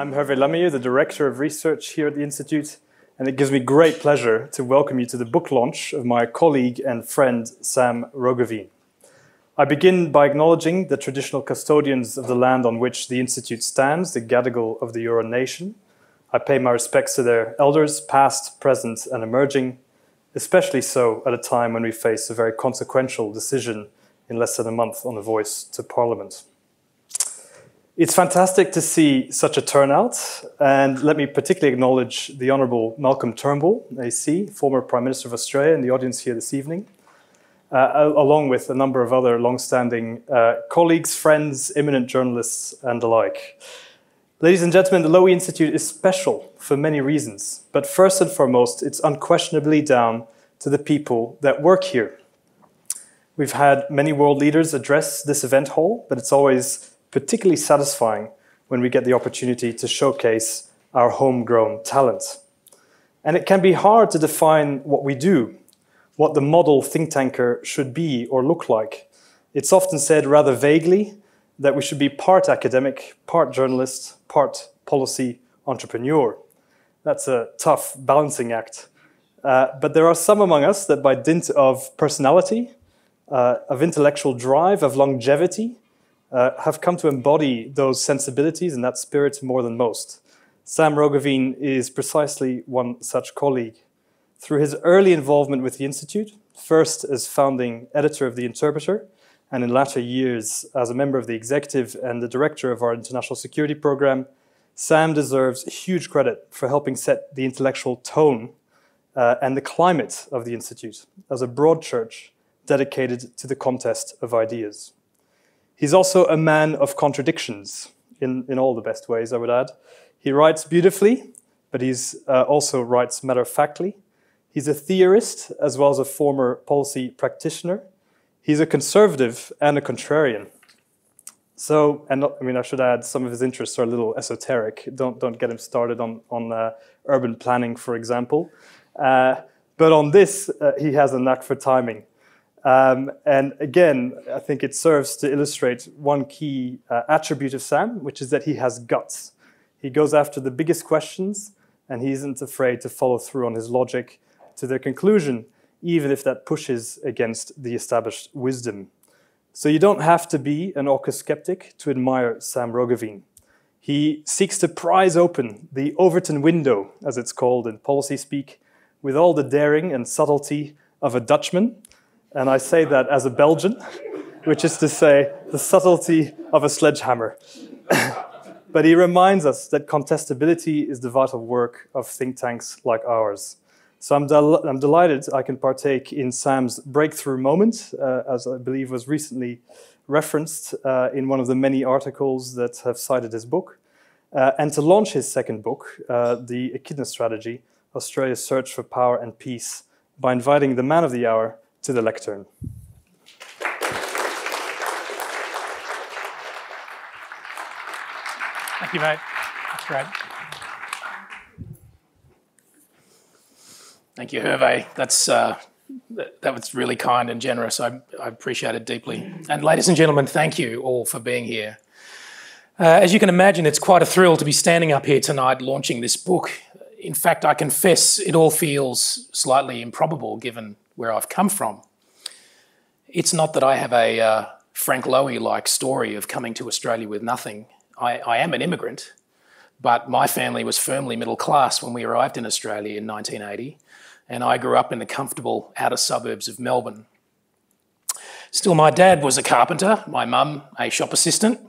I'm Hervé Lemahieu, the Director of Research here at the Institute, and it gives me great pleasure to welcome you to the book launch of my colleague and friend Sam Roggeveen. I begin by acknowledging the traditional custodians of the land on which the Institute stands, the Gadigal of the Eora Nation. I pay my respects to their elders, past, present, and emerging, especially so at a time when we face a very consequential decision in less than a month on the voice to Parliament. It's fantastic to see such a turnout, and let me particularly acknowledge the Honourable Malcolm Turnbull, AC, former Prime Minister of Australia, in the audience here this evening, uh, along with a number of other long-standing uh, colleagues, friends, eminent journalists, and the like. Ladies and gentlemen, the Lowy Institute is special for many reasons, but first and foremost, it's unquestionably down to the people that work here. We've had many world leaders address this event hall, but it's always particularly satisfying when we get the opportunity to showcase our homegrown talent. And it can be hard to define what we do, what the model think tanker should be or look like. It's often said rather vaguely that we should be part academic, part journalist, part policy entrepreneur. That's a tough balancing act. Uh, but there are some among us that, by dint of personality, uh, of intellectual drive, of longevity, uh, have come to embody those sensibilities and that spirit more than most. Sam Roggeveen is precisely one such colleague. Through his early involvement with the Institute, first as founding editor of The Interpreter, and in latter years as a member of the executive and the director of our international security program, Sam deserves huge credit for helping set the intellectual tone uh, and the climate of the Institute as a broad church dedicated to the contest of ideas. He's also a man of contradictions in, in all the best ways, I would add. He writes beautifully, but he uh, also writes matter of factly. He's a theorist as well as a former policy practitioner. He's a conservative and a contrarian. So, and I mean, I should add, some of his interests are a little esoteric. Don't don't get him started on on uh, urban planning, for example. Uh, but on this, uh, he has a knack for timing. Um, and again, I think it serves to illustrate one key uh, attribute of Sam, which is that he has guts. He goes after the biggest questions and he isn't afraid to follow through on his logic to their conclusion, even if that pushes against the established wisdom. So you don't have to be an AUKUS skeptic to admire Sam Roggeveen. He seeks to prise open the Overton window, as it's called in policy speak, with all the daring and subtlety of a Dutchman and I say that as a Belgian, which is to say, the subtlety of a sledgehammer. but he reminds us that contestability is the vital work of think tanks like ours. So I'm, del I'm delighted I can partake in Sam's breakthrough moment, uh, as I believe was recently referenced uh, in one of the many articles that have cited his book, uh, and to launch his second book, uh, The Echidna Strategy Australia's Search for Power and Peace, by inviting the man of the hour, to the lectern. Thank you, mate. That's great. Thank you, Hervé. That's uh, that, that, was really kind and generous. I, I, appreciate it deeply. And ladies and gentlemen, thank you all for being here. Uh, as you can imagine, it's quite a thrill to be standing up here tonight launching this book. In fact, I confess it all feels slightly improbable given where I've come from. It's not that I have a uh, Frank Lowy like story of coming to Australia with nothing. I, I am an immigrant, but my family was firmly middle class when we arrived in Australia in 1980, and I grew up in the comfortable outer suburbs of Melbourne. Still, my dad was a carpenter, my mum a shop assistant.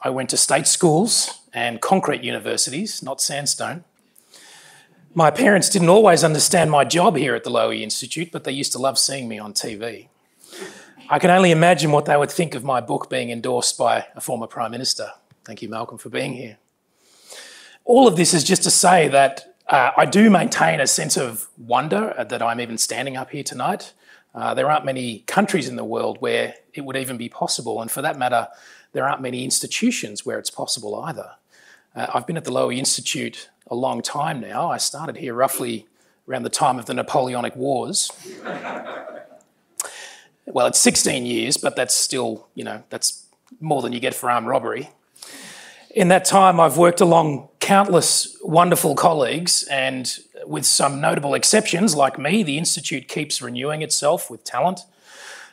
I went to state schools and concrete universities, not sandstone. My parents didn't always understand my job here at the Lowy Institute, but they used to love seeing me on TV. I can only imagine what they would think of my book being endorsed by a former Prime Minister. Thank you, Malcolm, for being here. All of this is just to say that uh, I do maintain a sense of wonder that I'm even standing up here tonight. Uh, there aren't many countries in the world where it would even be possible, and for that matter, there aren't many institutions where it's possible either. Uh, I've been at the Lowy Institute a long time now. I started here roughly around the time of the Napoleonic Wars. well, it's 16 years, but that's still, you know, that's more than you get for armed robbery. In that time, I've worked along countless wonderful colleagues, and with some notable exceptions, like me, the Institute keeps renewing itself with talent.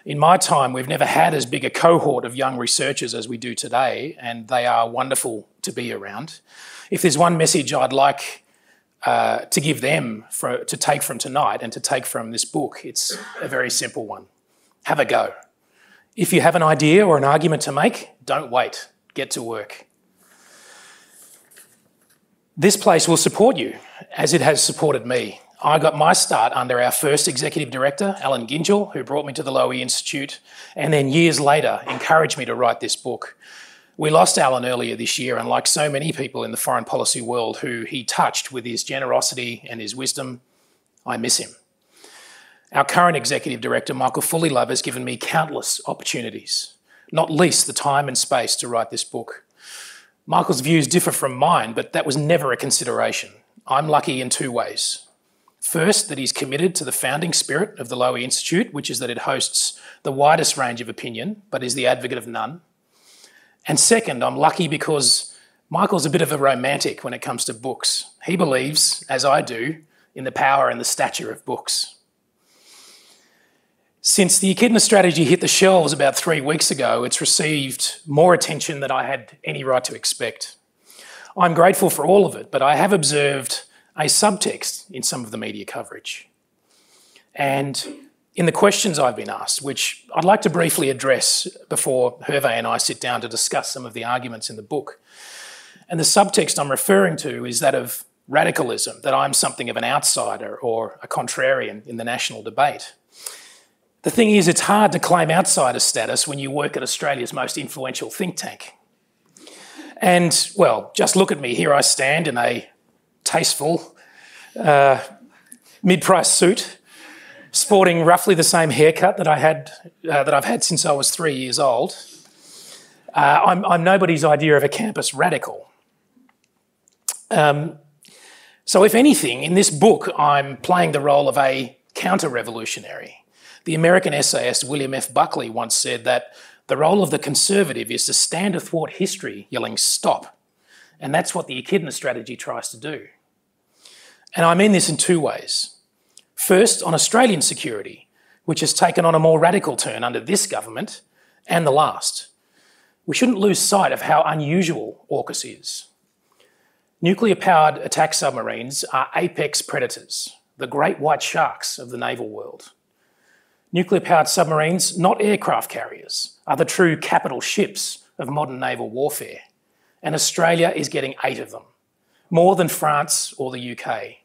In my time, we've never had as big a cohort of young researchers as we do today, and they are wonderful to be around. If there's one message I'd like uh, to give them for, to take from tonight and to take from this book, it's a very simple one. Have a go. If you have an idea or an argument to make, don't wait. Get to work. This place will support you, as it has supported me. I got my start under our first executive director, Allan Gyngell, who brought me to the Lowy Institute, and then years later encouraged me to write this book. We lost Allan earlier this year, and like so many people in the foreign policy world who he touched with his generosity and his wisdom, I miss him. Our current executive director, Michael Fullilove, has given me countless opportunities, not least the time and space to write this book. Michael's views differ from mine, but that was never a consideration. I'm lucky in two ways. First, that he's committed to the founding spirit of the Lowy Institute, which is that it hosts the widest range of opinion, but is the advocate of none. And second, I'm lucky because Michael's a bit of a romantic when it comes to books. He believes, as I do, in the power and the stature of books. Since the Echidna strategy hit the shelves about three weeks ago, it's received more attention than I had any right to expect. I'm grateful for all of it, but I have observed a subtext in some of the media coverage. And in the questions I've been asked, which I'd like to briefly address before Hervé and I sit down to discuss some of the arguments in the book. And the subtext I'm referring to is that of radicalism, that I'm something of an outsider or a contrarian in the national debate. The thing is, it's hard to claim outsider status when you work at Australia's most influential think tank. And, well, just look at me. Here I stand in a tasteful uh, mid price suit, sporting roughly the same haircut that, I had, uh, that I've had since I was three years old. Uh, I'm, I'm, nobody's idea of a campus radical. Um, so, if anything, in this book, I'm playing the role of a counter revolutionary. The American essayist William F. Buckley once said that the role of the conservative is to stand athwart history yelling, stop. And that's what the Echidna strategy tries to do. And I mean this in two ways. First, on Australian security, which has taken on a more radical turn under this government and the last. We shouldn't lose sight of how unusual AUKUS is. Nuclear powered attack submarines are apex predators, the great white sharks of the naval world. Nuclear powered submarines, not aircraft carriers, are the true capital ships of modern naval warfare. And Australia is getting eight of them, more than France or the UK.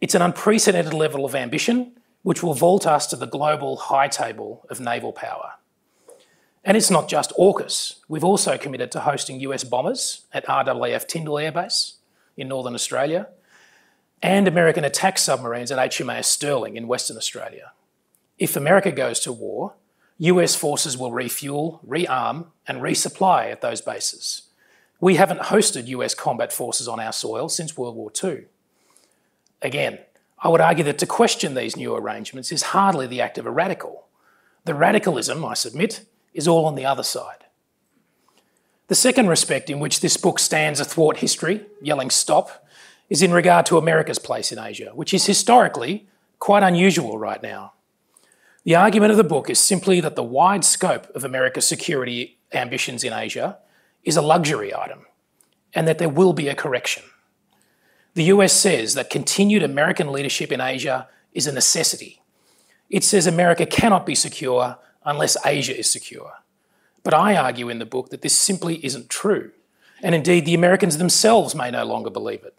It's an unprecedented level of ambition which will vault us to the global high table of naval power. And it's not just AUKUS. We've also committed to hosting US bombers at RAAF Tindal Air Base in Northern Australia and American attack submarines at HMAS Stirling in Western Australia. If America goes to war, US forces will refuel, rearm, and resupply at those bases. We haven't hosted US combat forces on our soil since World War II. Again, I would argue that to question these new arrangements is hardly the act of a radical. The radicalism, I submit, is all on the other side. The second respect in which this book stands athwart history, yelling stop, is in regard to America's place in Asia, which is historically quite unusual right now. The argument of the book is simply that the wide scope of America's security ambitions in Asia is a luxury item and that there will be a correction. The US says that continued American leadership in Asia is a necessity. It says America cannot be secure unless Asia is secure. But I argue in the book that this simply isn't true. And indeed, the Americans themselves may no longer believe it.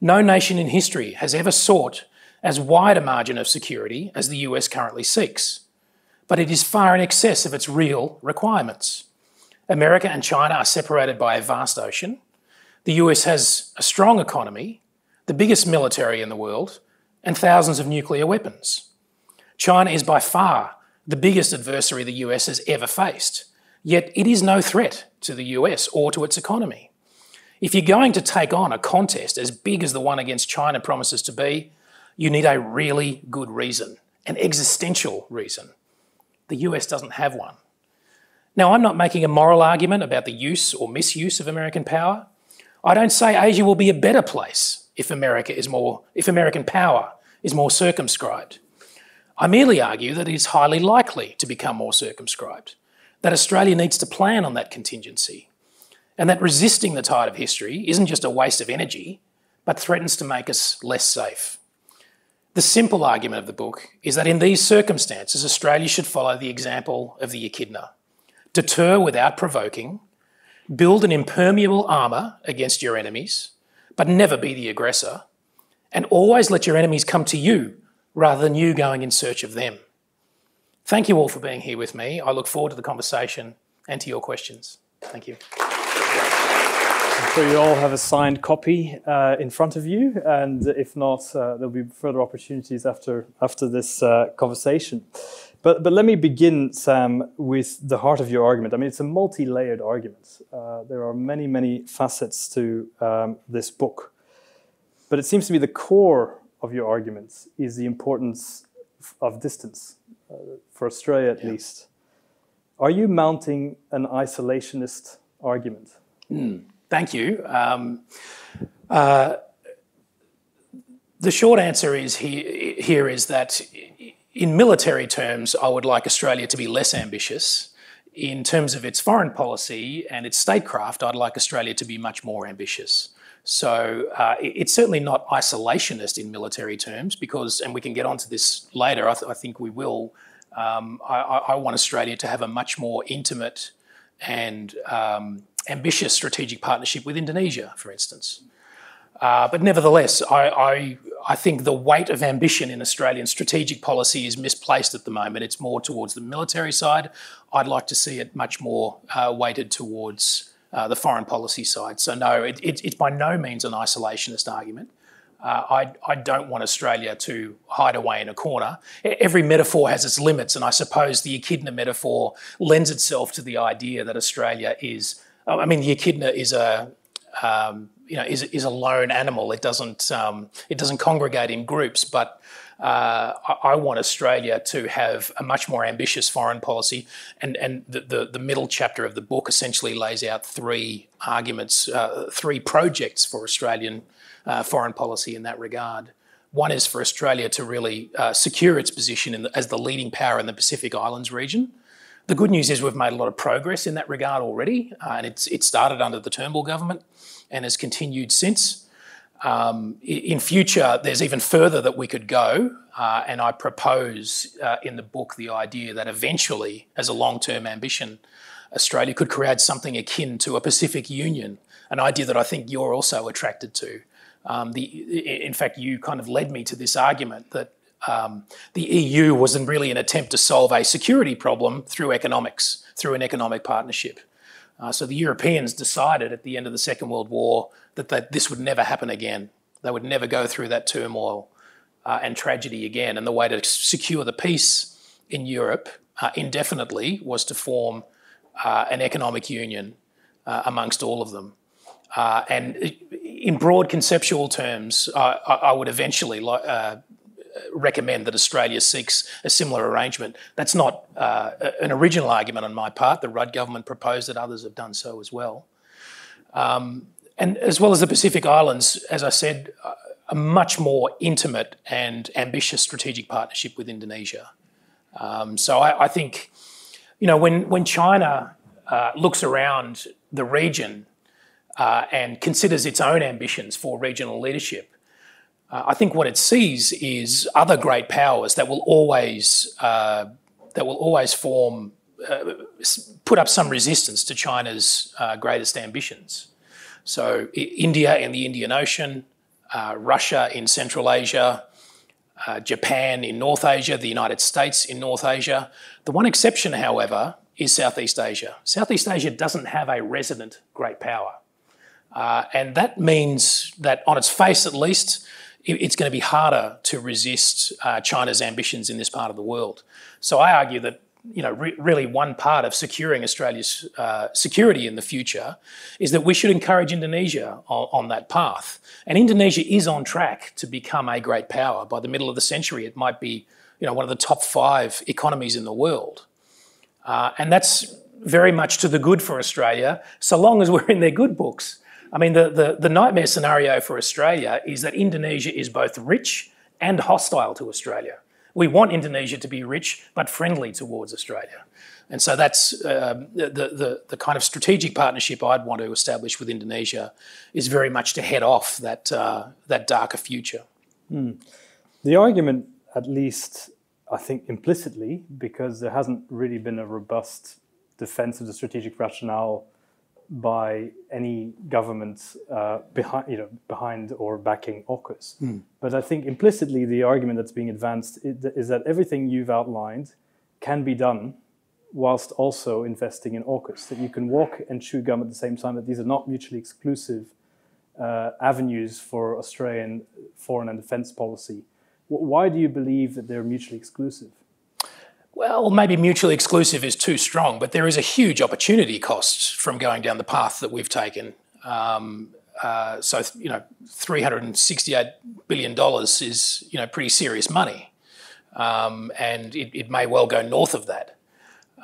No nation in history has ever sought as wide a margin of security as the US currently seeks, but it is far in excess of its real requirements. America and China are separated by a vast ocean. The US has a strong economy, the biggest military in the world, and thousands of nuclear weapons. China is by far the biggest adversary the US has ever faced, yet it is no threat to the US or to its economy. If you're going to take on a contest as big as the one against China promises to be, you need a really good reason, an existential reason. The US doesn't have one. Now, I'm not making a moral argument about the use or misuse of American power. I don't say Asia will be a better place if America is more, if American power is more circumscribed. I merely argue that it is highly likely to become more circumscribed, that Australia needs to plan on that contingency, and that resisting the tide of history isn't just a waste of energy, but threatens to make us less safe. The simple argument of the book is that in these circumstances, Australia should follow the example of the echidna deter without provoking, build an impermeable armour against your enemies, but never be the aggressor, and always let your enemies come to you rather than you going in search of them. Thank you all for being here with me. I look forward to the conversation and to your questions. Thank you. I'm sure you all have a signed copy uh, in front of you, and if not, uh, there'll be further opportunities after after this uh, conversation. But but let me begin, Sam, with the heart of your argument. I mean, it's a multi-layered argument. Uh, there are many many facets to um, this book, but it seems to me the core of your argument is the importance of distance, uh, for Australia at yeah. least. Are you mounting an isolationist argument? Mm. Thank you. Um, uh, the short answer is here, here is that in military terms, I would like Australia to be less ambitious. In terms of its foreign policy and its statecraft, I'd like Australia to be much more ambitious. So uh, it's certainly not isolationist in military terms because, and we can get onto this later, I, th- I think we will. Um, I, I, want Australia to have a much more intimate and um, ambitious strategic partnership with Indonesia, for instance. Uh, but nevertheless, I, I, think the weight of ambition in Australian strategic policy is misplaced at the moment. It's more towards the military side. I'd like to see it much more uh, weighted towards uh, the foreign policy side. So, no, it, it, it's by no means an isolationist argument. Uh, I, I, don't want Australia to hide away in a corner. Every metaphor has its limits, and I suppose the echidna metaphor lends itself to the idea that Australia is I mean, the echidna is a um, you know is, is a lone animal. It doesn't um, it doesn't congregate in groups, but uh, I, want Australia to have a much more ambitious foreign policy, and and the, the, the middle chapter of the book essentially lays out three arguments, uh, three projects for Australian uh, foreign policy in that regard. One is for Australia to really uh, secure its position the, as the leading power in the Pacific Islands region. The good news is we've made a lot of progress in that regard already, uh, and it's, it started under the Turnbull government and has continued since. Um, in future, there's even further that we could go, uh, and I propose uh, in the book the idea that eventually, as a long-term ambition, Australia could create something akin to a Pacific Union, an idea that I think you're also attracted to. Um, the, in fact, you kind of led me to this argument that um, the EU wasn't really an attempt to solve a security problem through economics, through an economic partnership. Uh, so the Europeans decided at the end of the Second World War that, this would never happen again. They would never go through that turmoil uh, and tragedy again. And the way to secure the peace in Europe uh, indefinitely was to form uh, an economic union uh, amongst all of them. Uh, and in broad conceptual terms, I, I would eventually recommend that Australia seeks a similar arrangement. That's not uh, an original argument on my part. The Rudd government proposed it, others have done so as well. Um, and as well as the Pacific Islands, as I said, a much more intimate and ambitious strategic partnership with Indonesia. Um, so I, I, think, you know, when, when China uh, looks around the region uh, and considers its own ambitions for regional leadership, uh, I think what it sees is other great powers that will always uh, that will always form uh, put up some resistance to China's uh, greatest ambitions. So India in the Indian Ocean, uh, Russia in Central Asia, uh, Japan in North Asia, the United States in North Asia. The one exception, however, is Southeast Asia. Southeast Asia doesn't have a resident great power. and that means that, on its face at least, it's going to be harder to resist uh, China's ambitions in this part of the world. So I argue that you know, re- really one part of securing Australia's uh, security in the future is that we should encourage Indonesia on, on, that path. And Indonesia is on track to become a great power. By the middle of the century, it might be, you know, one of the top five economies in the world. Uh, and that's very much to the good for Australia, so long as we're in their good books. I mean, the, the, the nightmare scenario for Australia is that Indonesia is both rich and hostile to Australia. We want Indonesia to be rich but friendly towards Australia. And so that's uh, the, the, the, kind of strategic partnership I'd want to establish with Indonesia is very much to head off that, uh, that darker future. Mm. The argument, at least, I think implicitly, because there hasn't really been a robust defense of the strategic rationale by any government uh, behind, you know, behind or backing AUKUS. Mm. But I think implicitly the argument that's being advanced is that everything you've outlined can be done whilst also investing in AUKUS, that you can walk and chew gum at the same time, that these are not mutually exclusive uh, avenues for Australian foreign and defence policy. Why do you believe that they're mutually exclusive? Well, maybe mutually exclusive is too strong, but there is a huge opportunity cost from going down the path that we've taken. Um, uh, so, you know, $368 billion is, you know, pretty serious money. Um, and it, it, may well go north of that.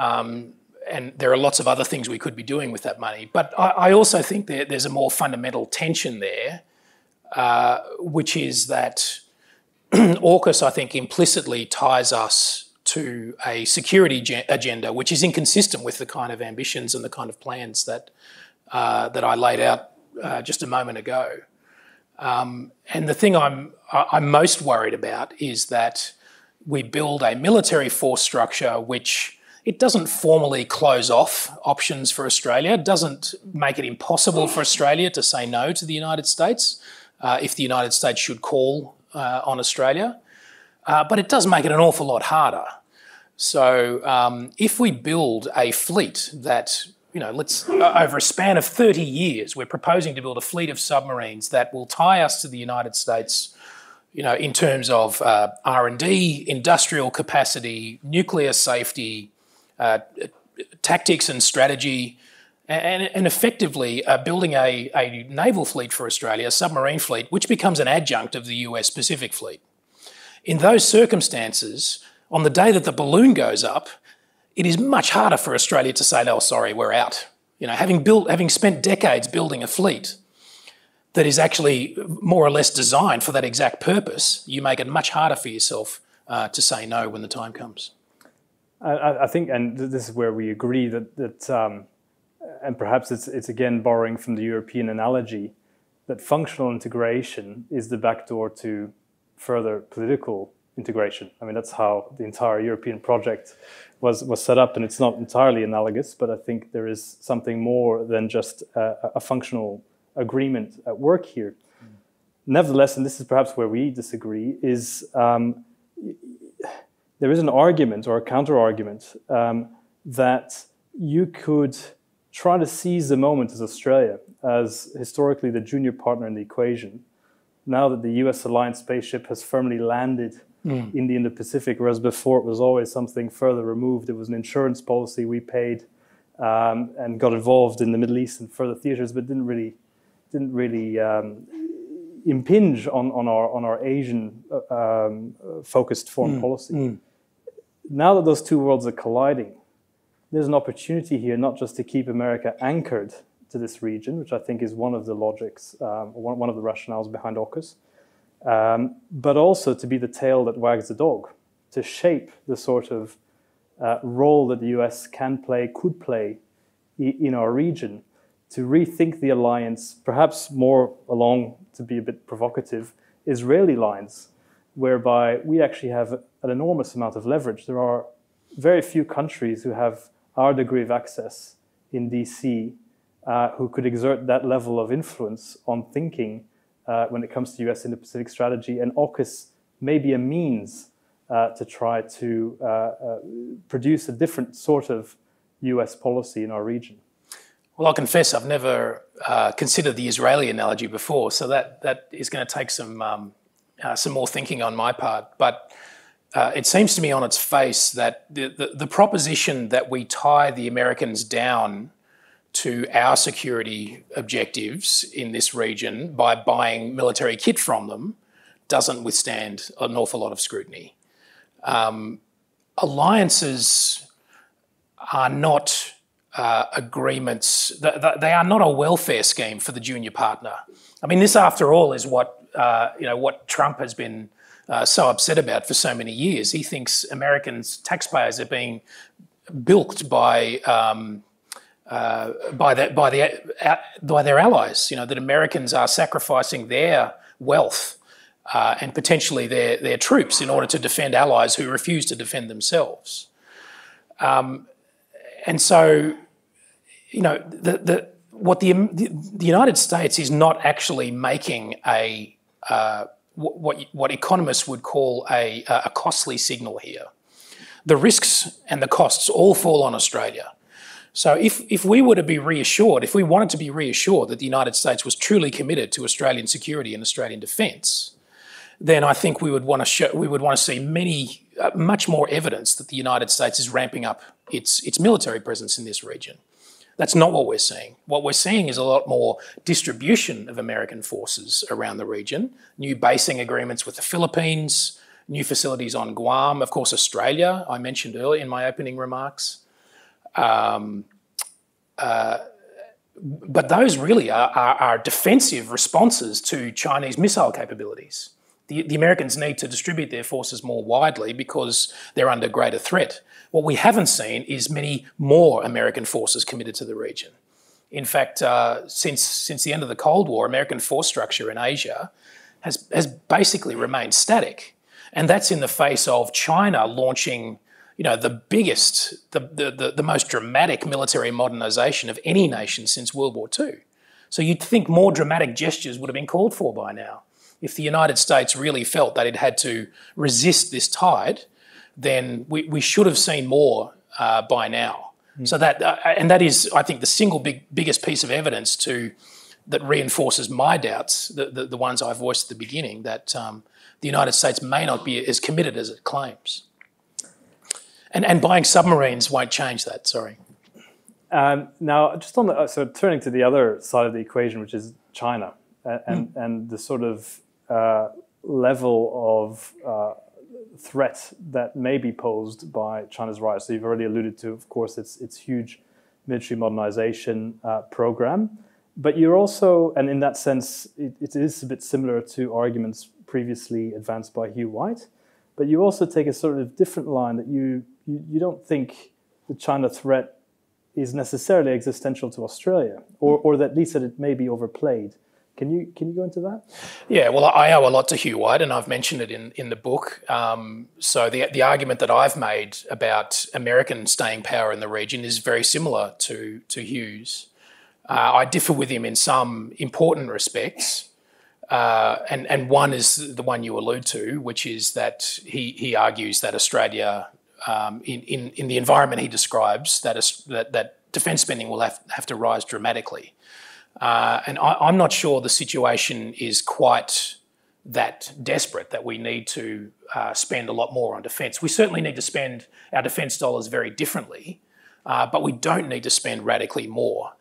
Um, and there are lots of other things we could be doing with that money. But I, I also think that there's a more fundamental tension there, uh, which is that AUKUS, I think, implicitly ties us to a security agenda, which is inconsistent with the kind of ambitions and the kind of plans that uh, that I laid out uh, just a moment ago. Um, and the thing I'm I'm most worried about is that we build a military force structure which it doesn't formally close off options for Australia, doesn't make it impossible for Australia to say no to the United States uh, if the United States should call uh, on Australia. Uh, but it does make it an awful lot harder. So um, if we build a fleet that, you know, let's uh, over a span of 30 years, we're proposing to build a fleet of submarines that will tie us to the United States, you know, in terms of uh, R&D, industrial capacity, nuclear safety, uh, tactics and strategy, and, and effectively uh, building a, a naval fleet for Australia, a submarine fleet, which becomes an adjunct of the US Pacific Fleet. In those circumstances, on the day that the balloon goes up, it is much harder for Australia to say, no, sorry, we're out. You know, having built, having spent decades building a fleet that is actually more or less designed for that exact purpose, you make it much harder for yourself uh, to say no when the time comes. I, I, think, and this is where we agree that, that um, and perhaps it's, it's again borrowing from the European analogy, that functional integration is the backdoor to further political integration. I mean, that's how the entire European project was, was set up, and it's not entirely analogous, but I think there is something more than just a, a functional agreement at work here. Mm. Nevertheless, and this is perhaps where we disagree, is um, there is an argument or a counter argument um, that you could try to seize the moment as Australia, as historically the junior partner in the equation, now that the US Alliance spaceship has firmly landed mm. in the Indo-Pacific, whereas before it was always something further removed. It was an insurance policy we paid um, and got involved in the Middle East and further theaters, but didn't really didn't really um, impinge on, on our on our Asian uh, um, focused foreign mm. policy. Mm. Now that those two worlds are colliding, there's an opportunity here not just to keep America anchored to this region, which I think is one of the logics, um, one, one of the rationales behind AUKUS, um, but also to be the tail that wags the dog, to shape the sort of uh, role that the US can play, could play in our region, to rethink the alliance, perhaps more along, to be a bit provocative, Israeli lines, whereby we actually have an enormous amount of leverage. There are very few countries who have our degree of access in DC uh, who could exert that level of influence on thinking uh, when it comes to US Indo-Pacific strategy, and AUKUS may be a means uh, to try to uh, uh, produce a different sort of US policy in our region. Well, I'll confess I've never uh, considered the Israeli analogy before, so that, that is going to take some, um, some more thinking on my part. But it seems to me on its face that the, the, the proposition that we tie the Americans down to our security objectives in this region by buying military kit from them doesn't withstand an awful lot of scrutiny. Um, alliances are not uh, agreements. They are not a welfare scheme for the junior partner. I mean, this, after all, is what uh, you know what Trump has been uh, so upset about for so many years. He thinks Americans taxpayers are being bilked by um, uh, by the, by the uh, by their allies. You know that Americans are sacrificing their wealth uh, and potentially their their troops in order to defend allies who refuse to defend themselves. Um, and so, you know, the, the what the, the United States is not actually making a uh, what what economists would call a a costly signal here. The risks and the costs all fall on Australia. So if, if we were to be reassured, if we wanted to be reassured that the United States was truly committed to Australian security and Australian defence, then I think we would want to show, we would want to see many uh, much more evidence that the United States is ramping up its its military presence in this region. That's not what we're seeing. What we're seeing is a lot more distribution of American forces around the region, new basing agreements with the Philippines, new facilities on Guam, of course, Australia, I mentioned earlier in my opening remarks. Um, uh, but those really are, are, are, defensive responses to Chinese missile capabilities. The, the, Americans need to distribute their forces more widely because they're under greater threat. What we haven't seen is many more American forces committed to the region. In fact, uh, since, since the end of the Cold War, American force structure in Asia has, has basically remained static. And that's in the face of China launching you know, the biggest, the, the, the, the most dramatic military modernisation of any nation since World War II. So you'd think more dramatic gestures would have been called for by now. If the United States really felt that it had to resist this tide, then we, we should have seen more uh, by now. Mm. So that, uh, and that is, I think, the single big, biggest piece of evidence to that reinforces my doubts, the, the, the ones I voiced at the beginning, that um, the United States may not be as committed as it claims. And, and buying submarines won't change that, sorry. Um, now, just on the, uh, so turning to the other side of the equation, which is China and, mm. and the sort of uh, level of uh, threat that may be posed by China's rise. So you've already alluded to, of course, its, its huge military modernization uh, program. But you're also, and in that sense, it, it is a bit similar to arguments previously advanced by Hugh White. But you also take a sort of different line that you you, you don't think the China threat is necessarily existential to Australia, or, or that at least that it may be overplayed. Can you can you go into that? Yeah, well, I owe a lot to Hugh White, and I've mentioned it in, in the book. Um, so the the argument that I've made about American staying power in the region is very similar to to Hugh's. Uh, I differ with him in some important respects, uh, and and one is the one you allude to, which is that he he argues that Australia um, in, in, in the environment he describes, that, that defence spending will have, have to rise dramatically. Uh, and I, am not sure the situation is quite that desperate that we need to uh, spend a lot more on defence. We certainly need to spend our defence dollars very differently, uh, but we don't need to spend radically more.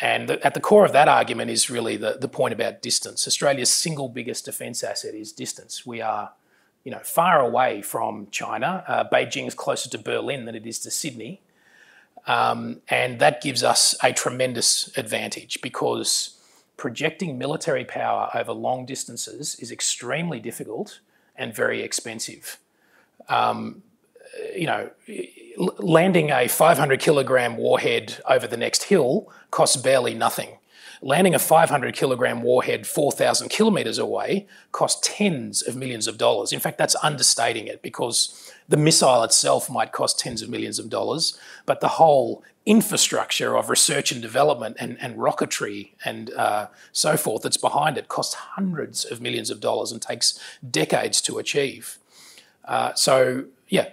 And the, at the core of that argument is really the, the point about distance. Australia's single biggest defence asset is distance. We are you know, far away from China. Uh, Beijing is closer to Berlin than it is to Sydney. Um, and that gives us a tremendous advantage because projecting military power over long distances is extremely difficult and very expensive. Um, you know, landing a 500 kilogram warhead over the next hill costs barely nothing. Landing a 500 kilogram warhead 4,000 kilometers away costs tens of millions of dollars. In fact, that's understating it because the missile itself might cost tens of millions of dollars, but the whole infrastructure of research and development and, and rocketry and uh, so forth that's behind it costs hundreds of millions of dollars and takes decades to achieve. Uh, so, yeah,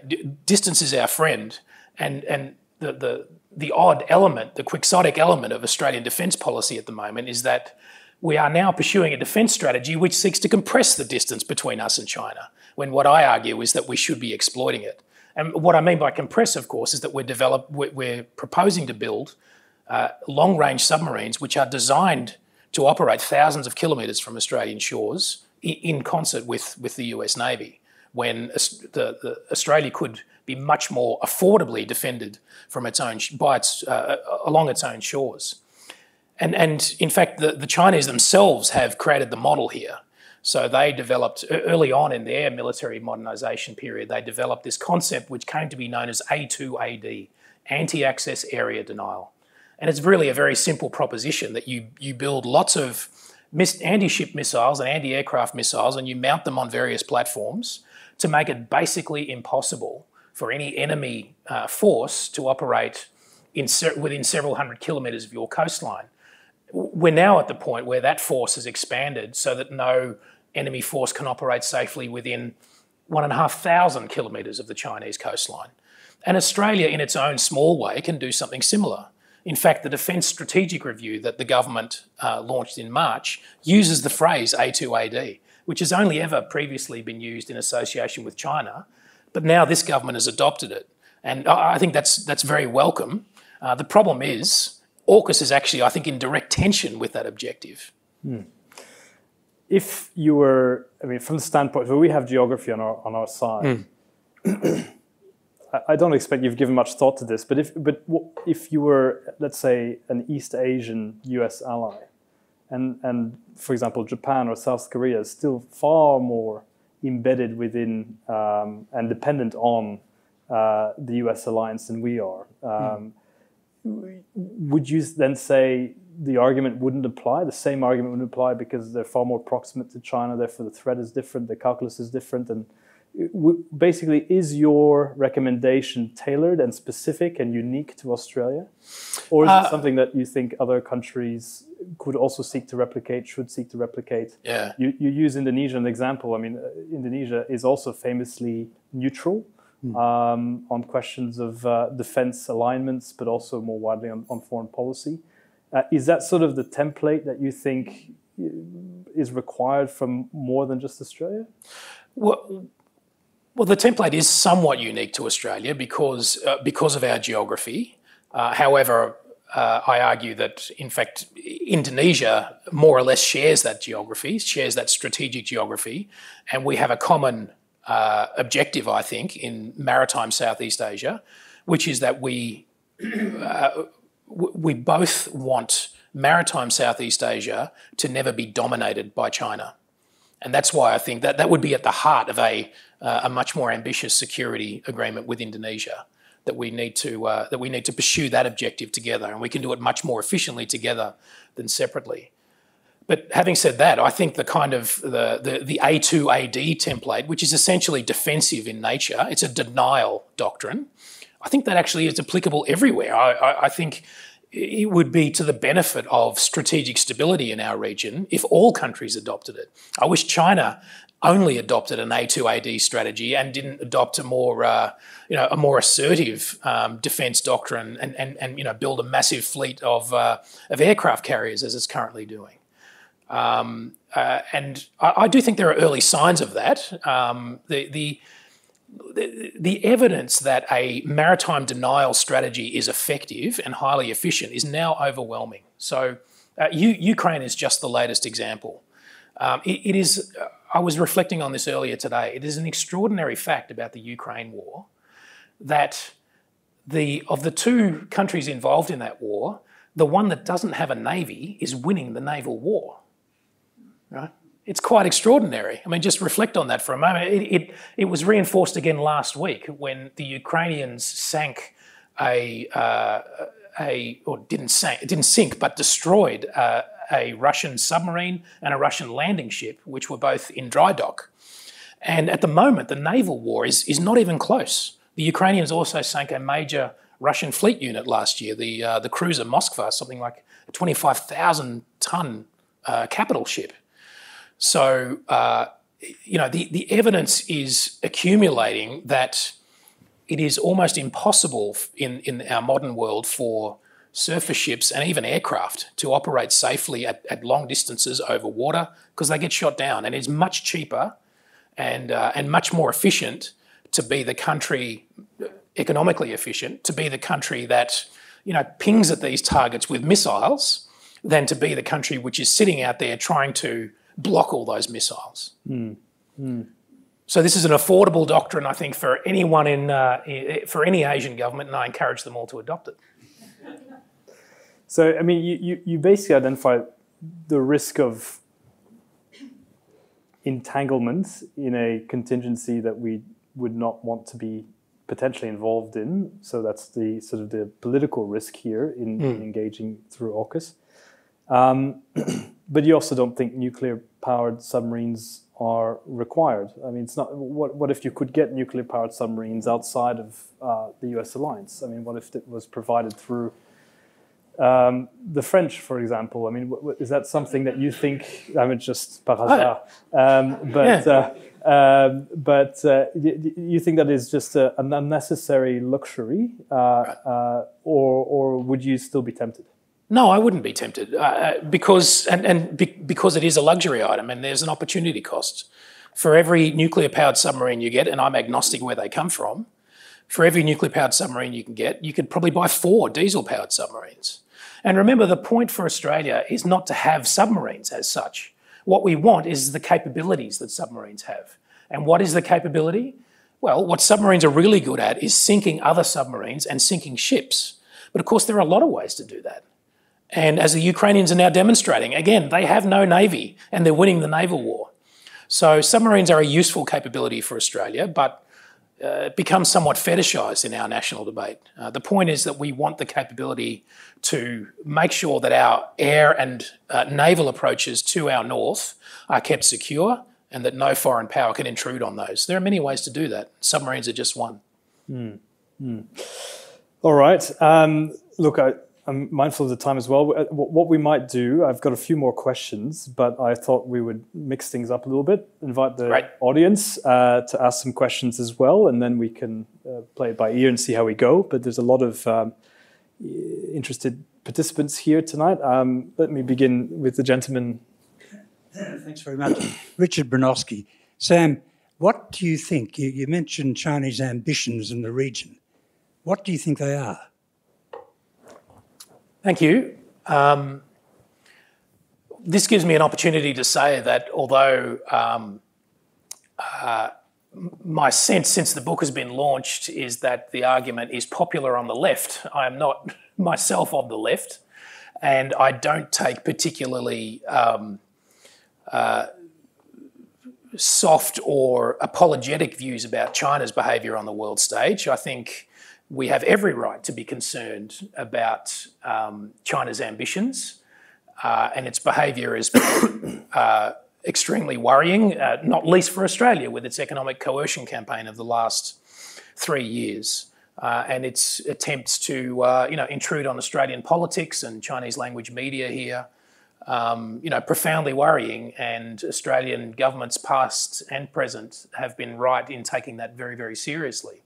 distance is our friend. And, and the, the, the odd element, the quixotic element of Australian defence policy at the moment is that we are now pursuing a defence strategy which seeks to compress the distance between us and China, when what I argue is that we should be exploiting it. And what I mean by compress, of course, is that we're, develop, we're proposing to build uh, long range submarines which are designed to operate thousands of kilometres from Australian shores in concert with, with the US Navy. When the, the Australia could be much more affordably defended from its own by its uh, along its own shores. And, and in fact, the, the Chinese themselves have created the model here. So they developed early on in their military modernization period, they developed this concept which came to be known as A2AD, anti access area denial. And it's really a very simple proposition that you, you build lots of anti ship missiles and anti aircraft missiles and you mount them on various platforms to make it basically impossible for any enemy uh, force to operate in, within several hundred kilometres of your coastline we're now at the point where that force has expanded so that no enemy force can operate safely within one and a half thousand kilometres of the Chinese coastline. And Australia, in its own small way, can do something similar. In fact, the Defence Strategic Review that the government uh, launched in March uses the phrase A2AD, which has only ever previously been used in association with China, but now this government has adopted it. And I think that's, that's very welcome. Uh, the problem is AUKUS is actually, I think, in direct tension with that objective. Hmm. If you were, I mean, from the standpoint where we have geography on our on our side, mm. I, I don't expect you've given much thought to this, but if but if you were, let's say, an East Asian U.S. ally, and and for example, Japan or South Korea is still far more embedded within um, and dependent on uh, the U.S. alliance than we are. Um, mm would you then say the argument wouldn't apply? The same argument wouldn't apply because they're far more proximate to China, therefore the threat is different, the calculus is different, and basically, is your recommendation tailored and specific and unique to Australia, or is uh, it something that you think other countries could also seek to replicate, should seek to replicate? Yeah. You, you use Indonesia as an example. I mean, uh, Indonesia is also famously neutral mm. um, on questions of uh, defense alignments, but also more widely on, on foreign policy. Uh, is that sort of the template that you think uh, is required from more than just Australia? Well, well, the template is somewhat unique to Australia because uh, because of our geography. Uh, however, uh, I argue that in fact Indonesia more or less shares that geography, shares that strategic geography, and we have a common uh, objective, I think, in maritime Southeast Asia, which is that we uh, we both want maritime Southeast Asia to never be dominated by China, and that's why I think that that would be at the heart of a uh, a much more ambitious security agreement with Indonesia. That we need to uh, that we need to pursue that objective together, and we can do it much more efficiently together than separately. But having said that, I think the kind of the, the, the A2AD template, which is essentially defensive in nature, it's a denial doctrine. I think that actually is applicable everywhere. I, I, I think it would be to the benefit of strategic stability in our region if all countries adopted it. I wish China only adopted an A2AD strategy and didn't adopt a more, uh, you know, a more assertive um, defence doctrine and, and, and you know build a massive fleet of uh, of aircraft carriers as it's currently doing. Um, uh, and I, I, do think there are early signs of that. Um, the, the, the, the, evidence that a maritime denial strategy is effective and highly efficient is now overwhelming. So, uh, U- Ukraine is just the latest example. Um, it, it is, I was reflecting on this earlier today. It is an extraordinary fact about the Ukraine war that the, of the two countries involved in that war, the one that doesn't have a navy is winning the naval war. Right? It's quite extraordinary. I mean, just reflect on that for a moment. It, it, it was reinforced again last week when the Ukrainians sank a, uh, a or didn't sink, it didn't sink, but destroyed uh, a Russian submarine and a Russian landing ship, which were both in dry dock. And at the moment, the naval war is, is not even close. The Ukrainians also sank a major Russian fleet unit last year, the, uh, the cruiser Moskva, something like a 25,000 ton uh, capital ship. So, uh, you know, the, the evidence is accumulating that it is almost impossible in, in our modern world for surface ships and even aircraft to operate safely at, at long distances over water because they get shot down. And it's much cheaper and, uh, and much more efficient to be the country, economically efficient, to be the country that, you know, pings at these targets with missiles than to be the country which is sitting out there trying to block all those missiles. Mm. Mm. So this is an affordable doctrine, I think, for anyone in uh, for any Asian government, and I encourage them all to adopt it. So, I mean, you, you, you basically identify the risk of entanglement in a contingency that we would not want to be potentially involved in. So that's the sort of the political risk here in, mm. in engaging through AUKUS. Um, but you also don't think nuclear-powered submarines are required. I mean, it's not. What, what if you could get nuclear-powered submarines outside of uh, the U.S. alliance? I mean, what if it was provided through um, the French, for example, I mean, is that something that you think? I mean, just par hasard, um, but yeah. uh, um, but uh, you think that is just a, an unnecessary luxury, uh, uh, or or would you still be tempted? No, I wouldn't be tempted uh, uh, because and and be, because it is a luxury item and there's an opportunity cost for every nuclear powered submarine you get, and I'm agnostic where they come from. For every nuclear powered submarine you can get, you could probably buy four diesel powered submarines. And remember, the point for Australia is not to have submarines as such. What we want is the capabilities that submarines have. And what is the capability? Well, what submarines are really good at is sinking other submarines and sinking ships. But of course, there are a lot of ways to do that. And as the Ukrainians are now demonstrating, again, they have no navy and they're winning the naval war. So submarines are a useful capability for Australia, but uh, becomes somewhat fetishized in our national debate. Uh, the point is that we want the capability to make sure that our air and uh, naval approaches to our north are kept secure and that no foreign power can intrude on those. There are many ways to do that. Submarines are just one. Mm. Mm. All right. Um, look, I, I'm mindful of the time as well. Uh, what we might do, I've got a few more questions, but I thought we would mix things up a little bit, invite the right. audience uh, to ask some questions as well, and then we can uh, play it by ear and see how we go. But there's a lot of um, interested participants here tonight. Um, let me begin with the gentleman. Thanks very much. Richard Bronowski. Sam, what do you think? You, you mentioned Chinese ambitions in the region. What do you think they are? Thank you. Um, this gives me an opportunity to say that although um, uh, my sense since the book has been launched is that the argument is popular on the left, I am not myself on the left, and I don't take particularly um, uh, soft or apologetic views about China's behaviour on the world stage. I think we have every right to be concerned about um, China's ambitions, uh, and its behaviour is uh, extremely worrying, uh, not least for Australia with its economic coercion campaign of the last three years. Uh, and its attempts to, uh, you know, intrude on Australian politics and Chinese language media here, um, you know, profoundly worrying. And Australian governments, past and present, have been right in taking that very, very seriously.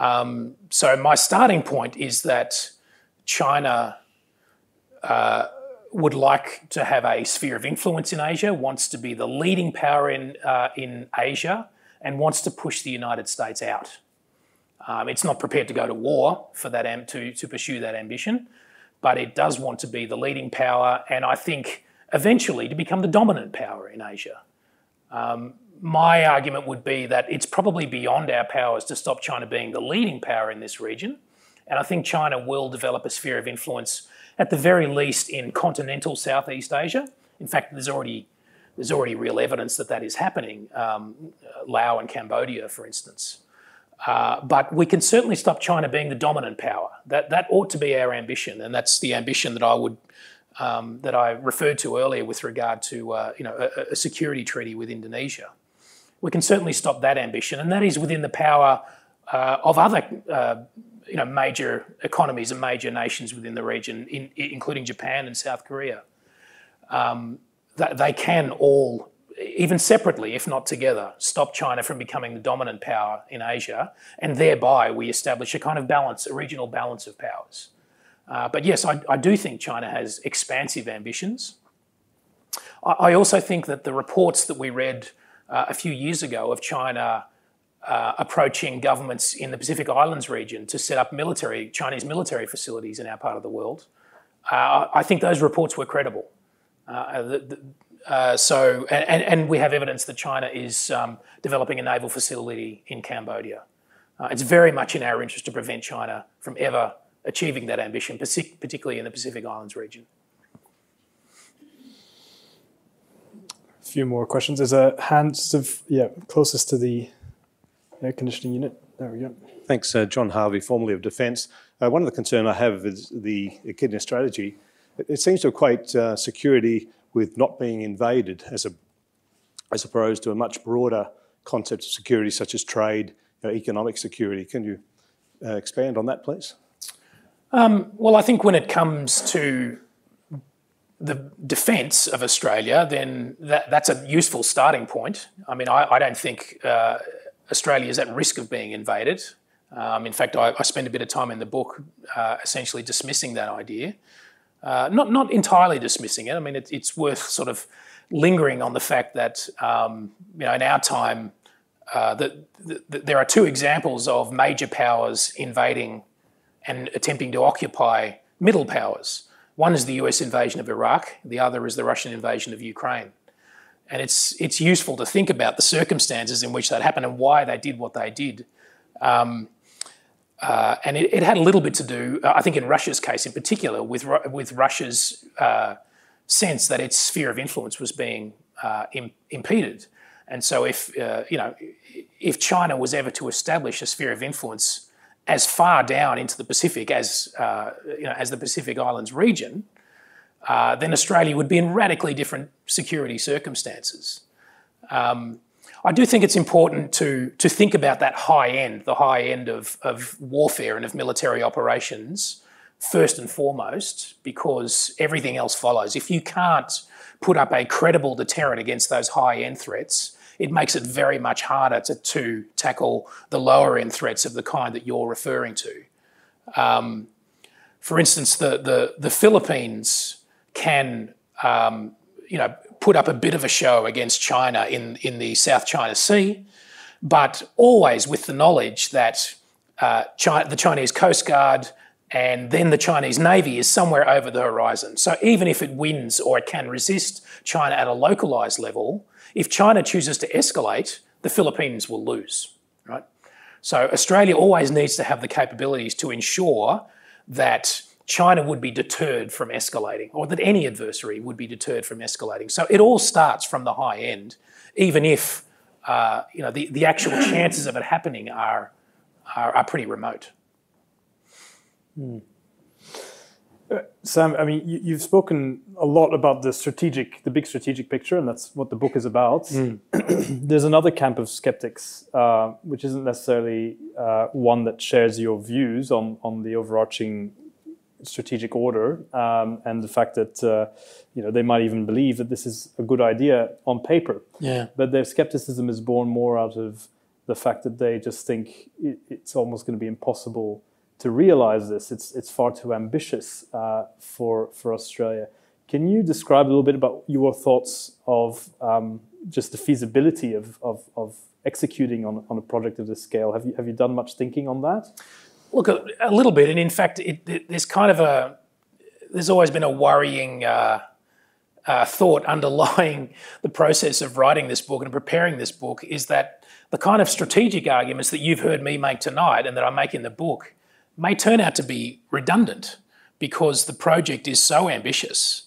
Um, so my starting point is that China uh, would like to have a sphere of influence in Asia, wants to be the leading power in uh, in Asia, and wants to push the United States out. Um, it's not prepared to go to war for that to to pursue that ambition, but it does want to be the leading power, and I think eventually to become the dominant power in Asia. Um, my argument would be that it's probably beyond our powers to stop China being the leading power in this region. And I think China will develop a sphere of influence, at the very least, in continental Southeast Asia. In fact, there's already there's already real evidence that that is happening. Um, Laos and Cambodia, for instance. Uh, but we can certainly stop China being the dominant power. That that ought to be our ambition, and that's the ambition that I would um, that I referred to earlier with regard to uh, you know a, a security treaty with Indonesia we can certainly stop that ambition, and that is within the power uh, of other uh, you know, major economies and major nations within the region, in, including Japan and South Korea. Um, they can all, even separately, if not together, stop China from becoming the dominant power in Asia, and thereby we establish a kind of balance, a regional balance of powers. Uh, but yes, I, I, do think China has expansive ambitions. I, I also think that the reports that we read uh, a few years ago of China uh, approaching governments in the Pacific Islands region to set up military Chinese military facilities in our part of the world. Uh, I think those reports were credible. Uh, the, the, Uh, so, and, and, we have evidence that China is um, developing a naval facility in Cambodia. Uh, it's very much in our interest to prevent China from ever achieving that ambition, particularly in the Pacific Islands region. Few more questions. There's a hand of, yeah, closest to the air conditioning unit. There we go. Thanks, uh, John Harvey, formerly of Defence. Uh, one of the concerns I have is the echidna strategy. It, it seems to equate uh, security with not being invaded as, a, as opposed to a much broader concept of security such as trade, you know, economic security. Can you uh, expand on that, please? Um, well, I think when it comes to the defence of Australia, then that, that's a useful starting point. I mean, I, I don't think uh, Australia is at risk of being invaded. Um, in fact, I, I, spend a bit of time in the book uh, essentially dismissing that idea. Uh, not not entirely dismissing it. I mean, it, it's worth sort of lingering on the fact that um, you know in our time uh, that, that there are two examples of major powers invading and attempting to occupy middle powers. One is the US invasion of Iraq, the other is the Russian invasion of Ukraine. And it's, it's useful to think about the circumstances in which that happened and why they did what they did. Um, uh, and it, it, had a little bit to do, uh, I think, in Russia's case in particular, with, with Russia's uh, sense that its sphere of influence was being uh, Im- impeded. And so, if uh, you know, if China was ever to establish a sphere of influence as far down into the Pacific as uh, you know, as the Pacific Islands region, uh, then Australia would be in radically different security circumstances. Um, I do think it's important to to think about that high end, the high end of, of warfare and of military operations, first and foremost, because everything else follows. If you can't put up a credible deterrent against those high end threats, it makes it very much harder to, to tackle the lower end threats of the kind that you're referring to. Um, for instance, the, the, the Philippines can um, you know, put up a bit of a show against China in, in the South China Sea, but always with the knowledge that uh, China, the Chinese Coast Guard and then the Chinese Navy is somewhere over the horizon. So even if it wins or it can resist China at a localized level, if China chooses to escalate, the Philippines will lose, right? So Australia always needs to have the capabilities to ensure that China would be deterred from escalating, or that any adversary would be deterred from escalating. So it all starts from the high end, even if uh, you know the, the actual chances of it happening are are, are pretty remote. Sam, I mean, you, have spoken a lot about the strategic, the big strategic picture, and that's what the book is about. Mm. There's another camp of skeptics, uh, which isn't necessarily uh, one that shares your views on on the overarching strategic order um, and the fact that uh, you know they might even believe that this is a good idea on paper. Yeah. But their skepticism is born more out of the fact that they just think it, it's almost going to be impossible to realize this. It's it's far too ambitious uh, for for Australia. Can you describe a little bit about your thoughts of um, just the feasibility of, of, of executing on, on a project of this scale? Have you have you done much thinking on that? Look, a, a little bit, and in fact, it, it, there's kind of a there's always been a worrying. Uh, uh, thought underlying the process of writing this book and preparing this book is that the kind of strategic arguments that you've heard me make tonight and that I make in the book may turn out to be redundant because the project is so ambitious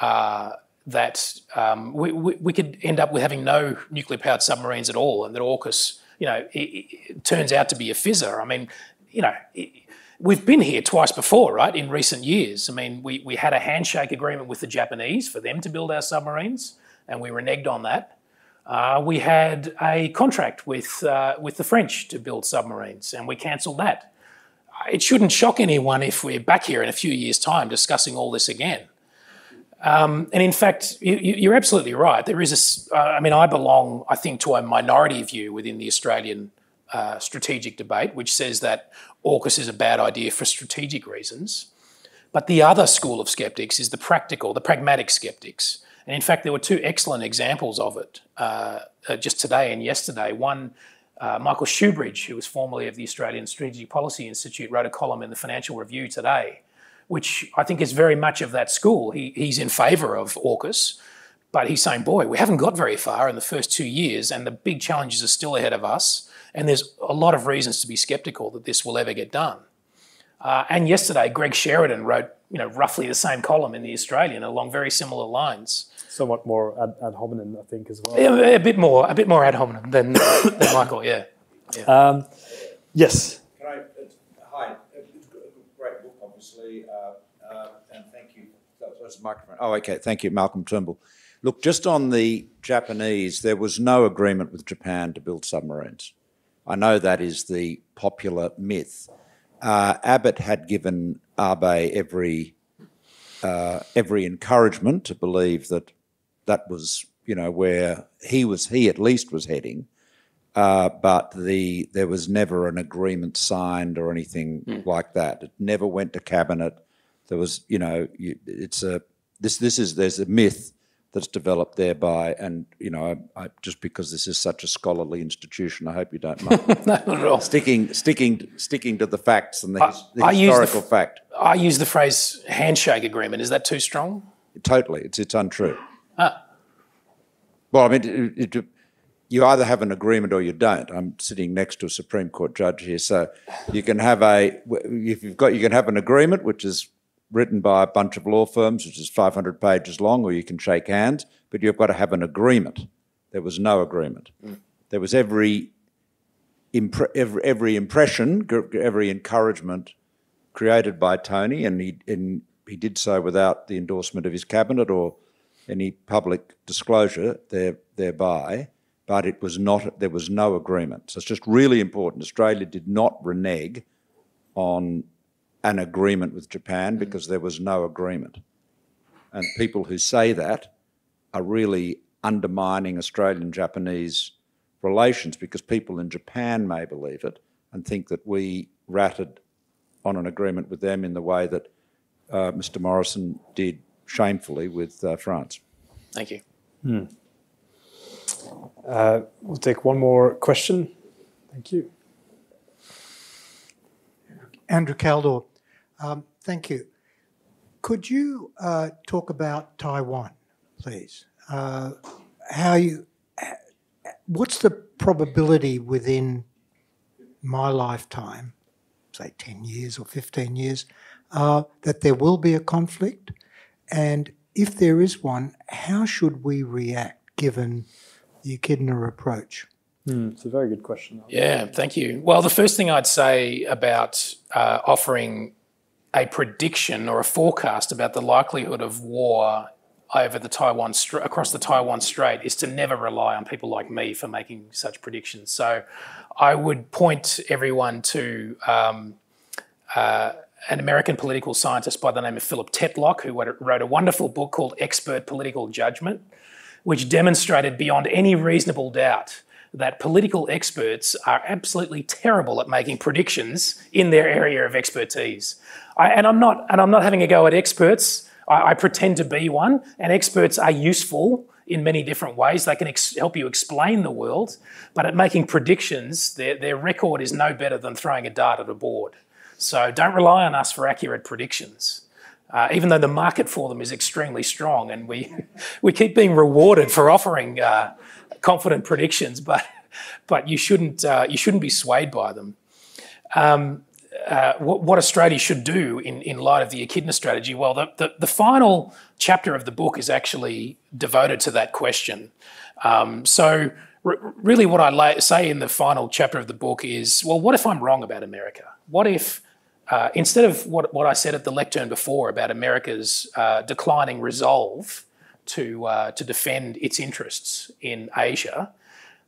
uh, that um, we, we, we, could end up with having no nuclear powered submarines at all, and that AUKUS, you know, it, it turns out to be a fizzer. I mean, you know, it, we've been here twice before, right? In recent years, I mean, we, we had a handshake agreement with the Japanese for them to build our submarines, and we reneged on that. Uh, we had a contract with uh, with the French to build submarines, and we cancelled that it shouldn't shock anyone if we're back here in a few years' time discussing all this again. Um, and in fact, you, are absolutely right. There is a, uh, I mean, I belong, I think, to a minority view within the Australian uh, strategic debate, which says that AUKUS is a bad idea for strategic reasons. But the other school of skeptics is the practical, the pragmatic skeptics. And in fact, there were two excellent examples of it uh, uh just today and yesterday. One uh, Michael Shoebridge, who was formerly of the Australian Strategic Policy Institute, wrote a column in the Financial Review today, which I think is very much of that school. He, he's in favour of AUKUS, But he's saying, boy, we haven't got very far in the first two years, and the big challenges are still ahead of us. And there's a lot of reasons to be skeptical that this will ever get done. Uh, and yesterday, Greg Sheridan wrote, you know, roughly the same column in the Australian along very similar lines. Somewhat more ad, ad hominem, I think, as well. A, a bit more, a bit more ad hominem than, than Michael. Yeah. Um, yes. Can I, uh, hi, great book, obviously, uh, uh, and thank you. That's the microphone. Oh, okay, thank you, Malcolm Turnbull. Look, just on the Japanese, there was no agreement with Japan to build submarines. I know that is the popular myth. Uh, Abbott had given Abe every uh, every encouragement to believe that that was, you know, where he was. He at least was heading. Uh, but the there was never an agreement signed or anything like that. It never went to cabinet. There was, you know, you, it's a this this is there's a myth that's developed thereby, and you know, I, I, just because this is such a scholarly institution, I hope you don't mind Not at all. sticking sticking sticking to the facts and the, the I the historical f- fact. I use the phrase handshake agreement. Is that too strong? Totally, it's it's untrue. Ah. Well, I mean, it, it, you either have an agreement or you don't. I'm sitting next to a Supreme Court judge here, so you can have a if you've got you can have an agreement which is written by a bunch of law firms, which is 500 pages long, or you can shake hands, but you've got to have an agreement. There was no agreement. There was every impre- every, every impression, every encouragement created by Tony, and he and he did so without the endorsement of his cabinet or any public disclosure there, thereby. But it was not. There was no agreement. So it's just really important. Australia did not renege on an agreement with Japan because there was no agreement. And people who say that are really undermining Australian Japanese relations because people in Japan may believe it and think that we ratted on an agreement with them in the way that uh, Mr. Morrison did shamefully with uh, France. Thank you. Uh, we'll take one more question. Thank you. Andrew Caldor, um, thank you. Could you uh, talk about Taiwan, please? Uh, how you, what's the probability within my lifetime, say 10 years or 15 years, uh, that there will be a conflict? And if there is one, how should we react given the Echidna approach? It's a very good question. Yeah, thank you. Well, the first thing I'd say about uh, offering a prediction or a forecast about the likelihood of war over the Taiwan Strait, across the Taiwan Strait is to never rely on people like me for making such predictions. So, I would point everyone to um, uh, an American political scientist by the name of Philip Tetlock, who wrote a wonderful book called Expert Political Judgment, which demonstrated beyond any reasonable doubt that political experts are absolutely terrible at making predictions in their area of expertise. I, and I'm not, and I'm not having a go at experts. I, I pretend to be one, and experts are useful in many different ways. They can help you explain the world, but at making predictions, their, their record is no better than throwing a dart at a board. So don't rely on us for accurate predictions. Uh, even though the market for them is extremely strong, and we we keep being rewarded for offering uh, confident predictions, but but you shouldn't uh, you shouldn't be swayed by them. Um, uh, what, what, Australia should do in, in light of the Echidna strategy? Well, the, the, the final chapter of the book is actually devoted to that question. Um, so, really, what I say in the final chapter of the book is well, what if I'm wrong about America? What if uh, instead of what, what I said at the lectern before about America's uh, declining resolve to, uh, to defend its interests in Asia,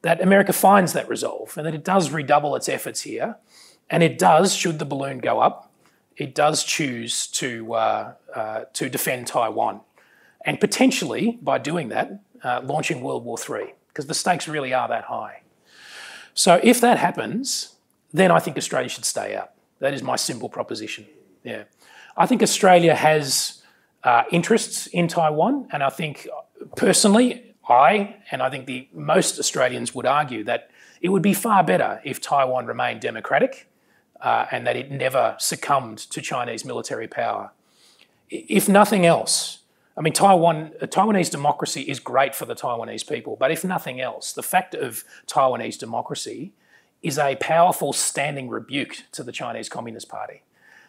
that America finds that resolve and that it does redouble its efforts here. And it does, should the balloon go up, it does choose to, uh, uh, to defend Taiwan. And potentially, by doing that, uh, launching World War III, because the stakes really are that high. So if that happens, then I think Australia should stay out. That is my simple proposition. Yeah. I think Australia has uh, interests in Taiwan, and I think personally, I and I think the most Australians would argue that it would be far better if Taiwan remained democratic uh, and that it never succumbed to Chinese military power. If nothing else, I mean, Taiwan, Taiwanese democracy is great for the Taiwanese people, but if nothing else, the fact of Taiwanese democracy is a powerful standing rebuke to the Chinese Communist Party.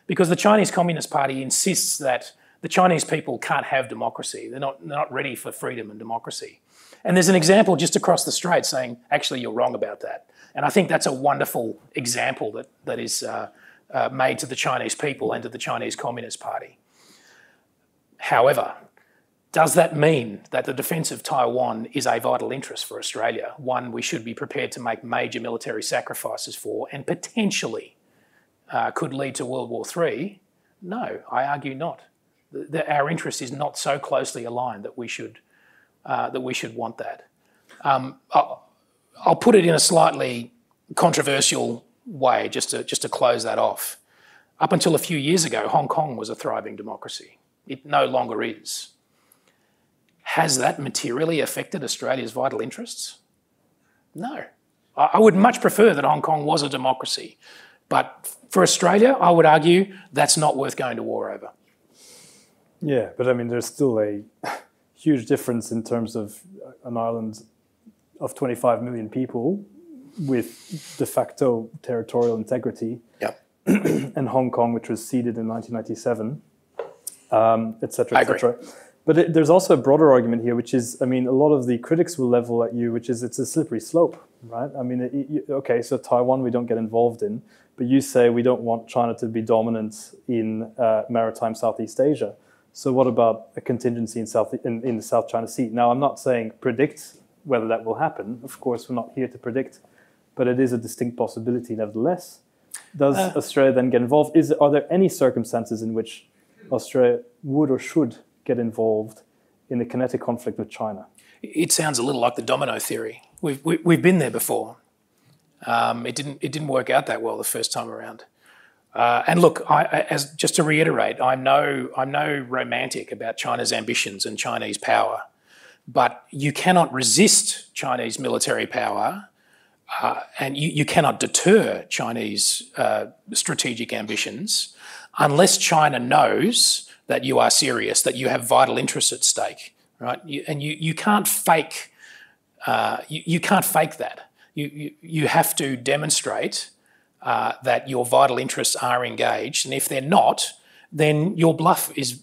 Because the Chinese Communist Party insists that the Chinese people can't have democracy. They're not, they're not ready for freedom and democracy. And there's an example just across the strait saying, actually, you're wrong about that. And I think that's a wonderful example that, that is uh, uh, made to the Chinese people and to the Chinese Communist Party. However, does that mean that the defence of Taiwan is a vital interest for Australia, one we should be prepared to make major military sacrifices for, and potentially uh, could lead to World War III? No, I argue not. The, the, our interest is not so closely aligned that we should uh, that we should want that. Um, I'll, I'll put it in a slightly controversial way, just to just to close that off. Up until a few years ago, Hong Kong was a thriving democracy. It no longer is. Has that materially affected Australia's vital interests? No. I would much prefer that Hong Kong was a democracy. But for Australia, I would argue that's not worth going to war over. Yeah, but I mean, there's still a huge difference in terms of an island of 25 million people with de facto territorial integrity. Yep. and Hong Kong, which was ceded in 1997, um, et cetera, et cetera. But it, there's also a broader argument here, which is, I mean, a lot of the critics will level at you, which is it's a slippery slope, right? I mean, it, okay, so Taiwan we don't get involved in, but you say we don't want China to be dominant in uh, maritime Southeast Asia. So what about a contingency in, South, in, in the South China Sea? Now, I'm not saying predict whether that will happen. Of course, we're not here to predict, but it is a distinct possibility nevertheless. Does uh, Australia then get involved? Is are there any circumstances in which Australia would or should get involved in the kinetic conflict with China? It sounds a little like the domino theory. We've, we, have we have been there before. Um, it, didn't, it didn't work out that well the first time around. Uh, and look, I, as, just to reiterate, I'm no, I'm no romantic about China's ambitions and Chinese power, but you cannot resist Chinese military power uh, and you, you, cannot deter Chinese uh, strategic ambitions unless China knows that you are serious, that you have vital interests at stake, right? You, and you, you can't fake uh, you, you can't fake that. You, you, you have to demonstrate uh, that your vital interests are engaged, and if they're not, then your bluff is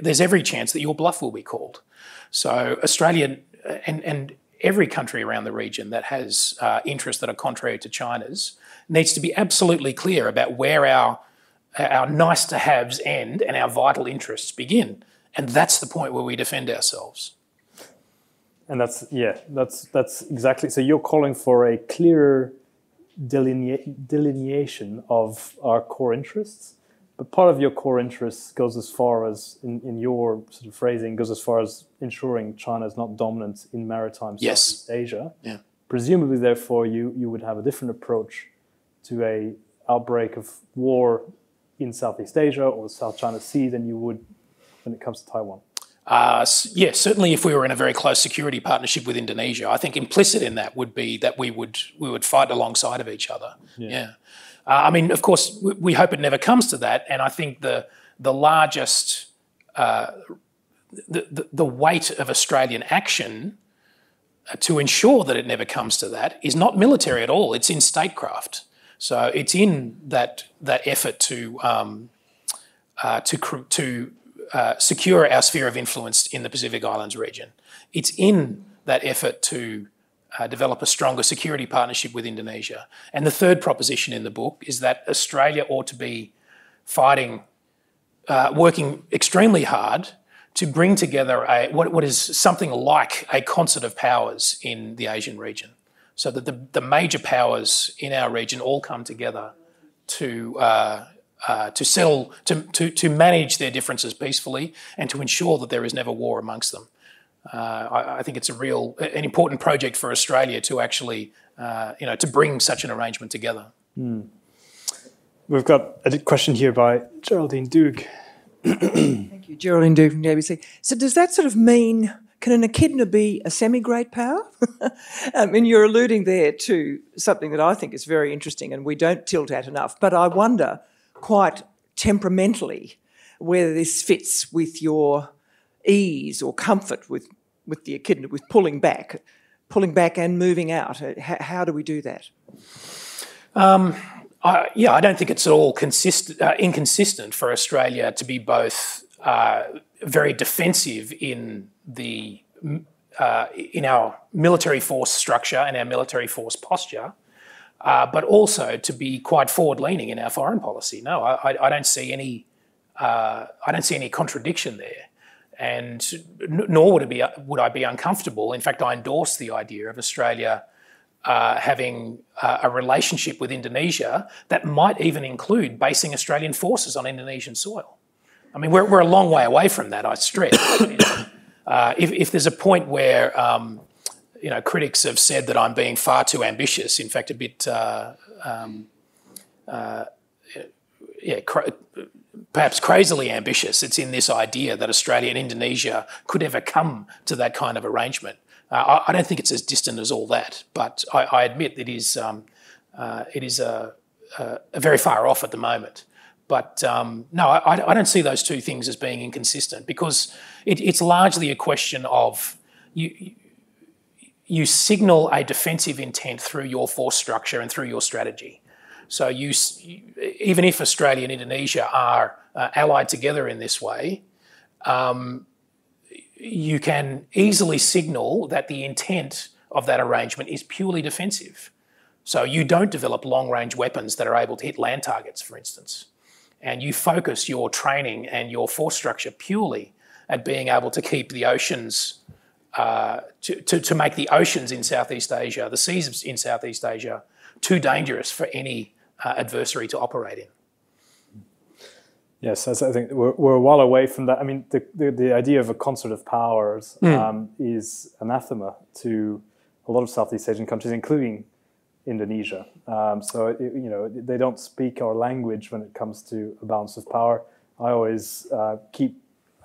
there's every chance that your bluff will be called. So Australia and and every country around the region that has uh, interests that are contrary to China's needs to be absolutely clear about where our our nice to haves end and our vital interests begin. And that's the point where we defend ourselves. And that's, yeah, that's, that's exactly. So you're calling for a clearer delinea- delineation of our core interests. But part of your core interests goes as far as, in, in your sort of phrasing, goes as far as ensuring China is not dominant in maritime yes. Southeast Asia. Yeah. Presumably, therefore, you, you would have a different approach to a outbreak of war in Southeast Asia or South China Sea than you would when it comes to Taiwan? Uh, yes, certainly if we were in a very close security partnership with Indonesia, I think implicit in that would be that we would we would fight alongside of each other. Yeah. yeah. Uh, I mean, of course, we, we, hope it never comes to that, and I think the the largest uh, the, the, the weight of Australian action uh, to ensure that it never comes to that is not military at all. It's in statecraft. So it's in that that effort to um, uh, to to uh, secure our sphere of influence in the Pacific Islands region. It's in that effort to uh, develop a stronger security partnership with Indonesia. And the third proposition in the book is that Australia ought to be fighting, uh, working extremely hard to bring together a, what, what is something like a concert of powers in the Asian region so that the, the major powers in our region all come together to, uh, uh, to settle, to, to, to manage their differences peacefully and to ensure that there is never war amongst them. Uh, I, I, think it's a real, an important project for Australia to actually, uh, you know, to bring such an arrangement together. Mm. We've got a question here by Geraldine Doogue. Thank you, Geraldine Doogue from the ABC. So does that sort of mean can an echidna be a semi great power? I mean, you're alluding there to something that I think is very interesting and we don't tilt at enough, but I wonder quite temperamentally whether this fits with your ease or comfort with, with the echidna, with pulling back, pulling back and moving out? How, how do we do that? Um, I, yeah, I don't think it's at all consist, uh, inconsistent for Australia to be both uh, very defensive in the uh, in our military force structure and our military force posture, uh, but also to be quite forward-leaning in our foreign policy. No, I, I don't see any uh, I don't see any contradiction there, and nor would it be would I be uncomfortable. In fact, I endorse the idea of Australia. Uh, having uh, a relationship with Indonesia that might even include basing Australian forces on Indonesian soil. I mean, we're, we're a long way away from that, I stress. uh, if, if, there's a point where, um, you know, critics have said that I'm being far too ambitious, in fact, a bit, uh, um, uh, yeah, cra- perhaps crazily ambitious, it's in this idea that Australia and Indonesia could ever come to that kind of arrangement. Uh, I, I, don't think it's as distant as all that, but I, I admit it is, um, uh, it is a, a, a very far off at the moment. But um, no, I, I, don't see those two things as being inconsistent because it, it's largely a question of you, you signal a defensive intent through your force structure and through your strategy. So you, even if Australia and Indonesia are uh, allied together in this way, um, you can easily signal that the intent of that arrangement is purely defensive. So you don't develop long-range weapons that are able to hit land targets, for instance and you focus your training and your force structure purely at being able to keep the oceans, uh, to, to, to, make the oceans in Southeast Asia, the seas in Southeast Asia, too dangerous for any uh, adversary to operate in. Yes, I think we're, we're well away from that. I mean, the, the, the idea of a concert of powers mm. um, is anathema to a lot of Southeast Asian countries, including Indonesia. Um, so it, you know they don't speak our language when it comes to a balance of power. I always uh, keep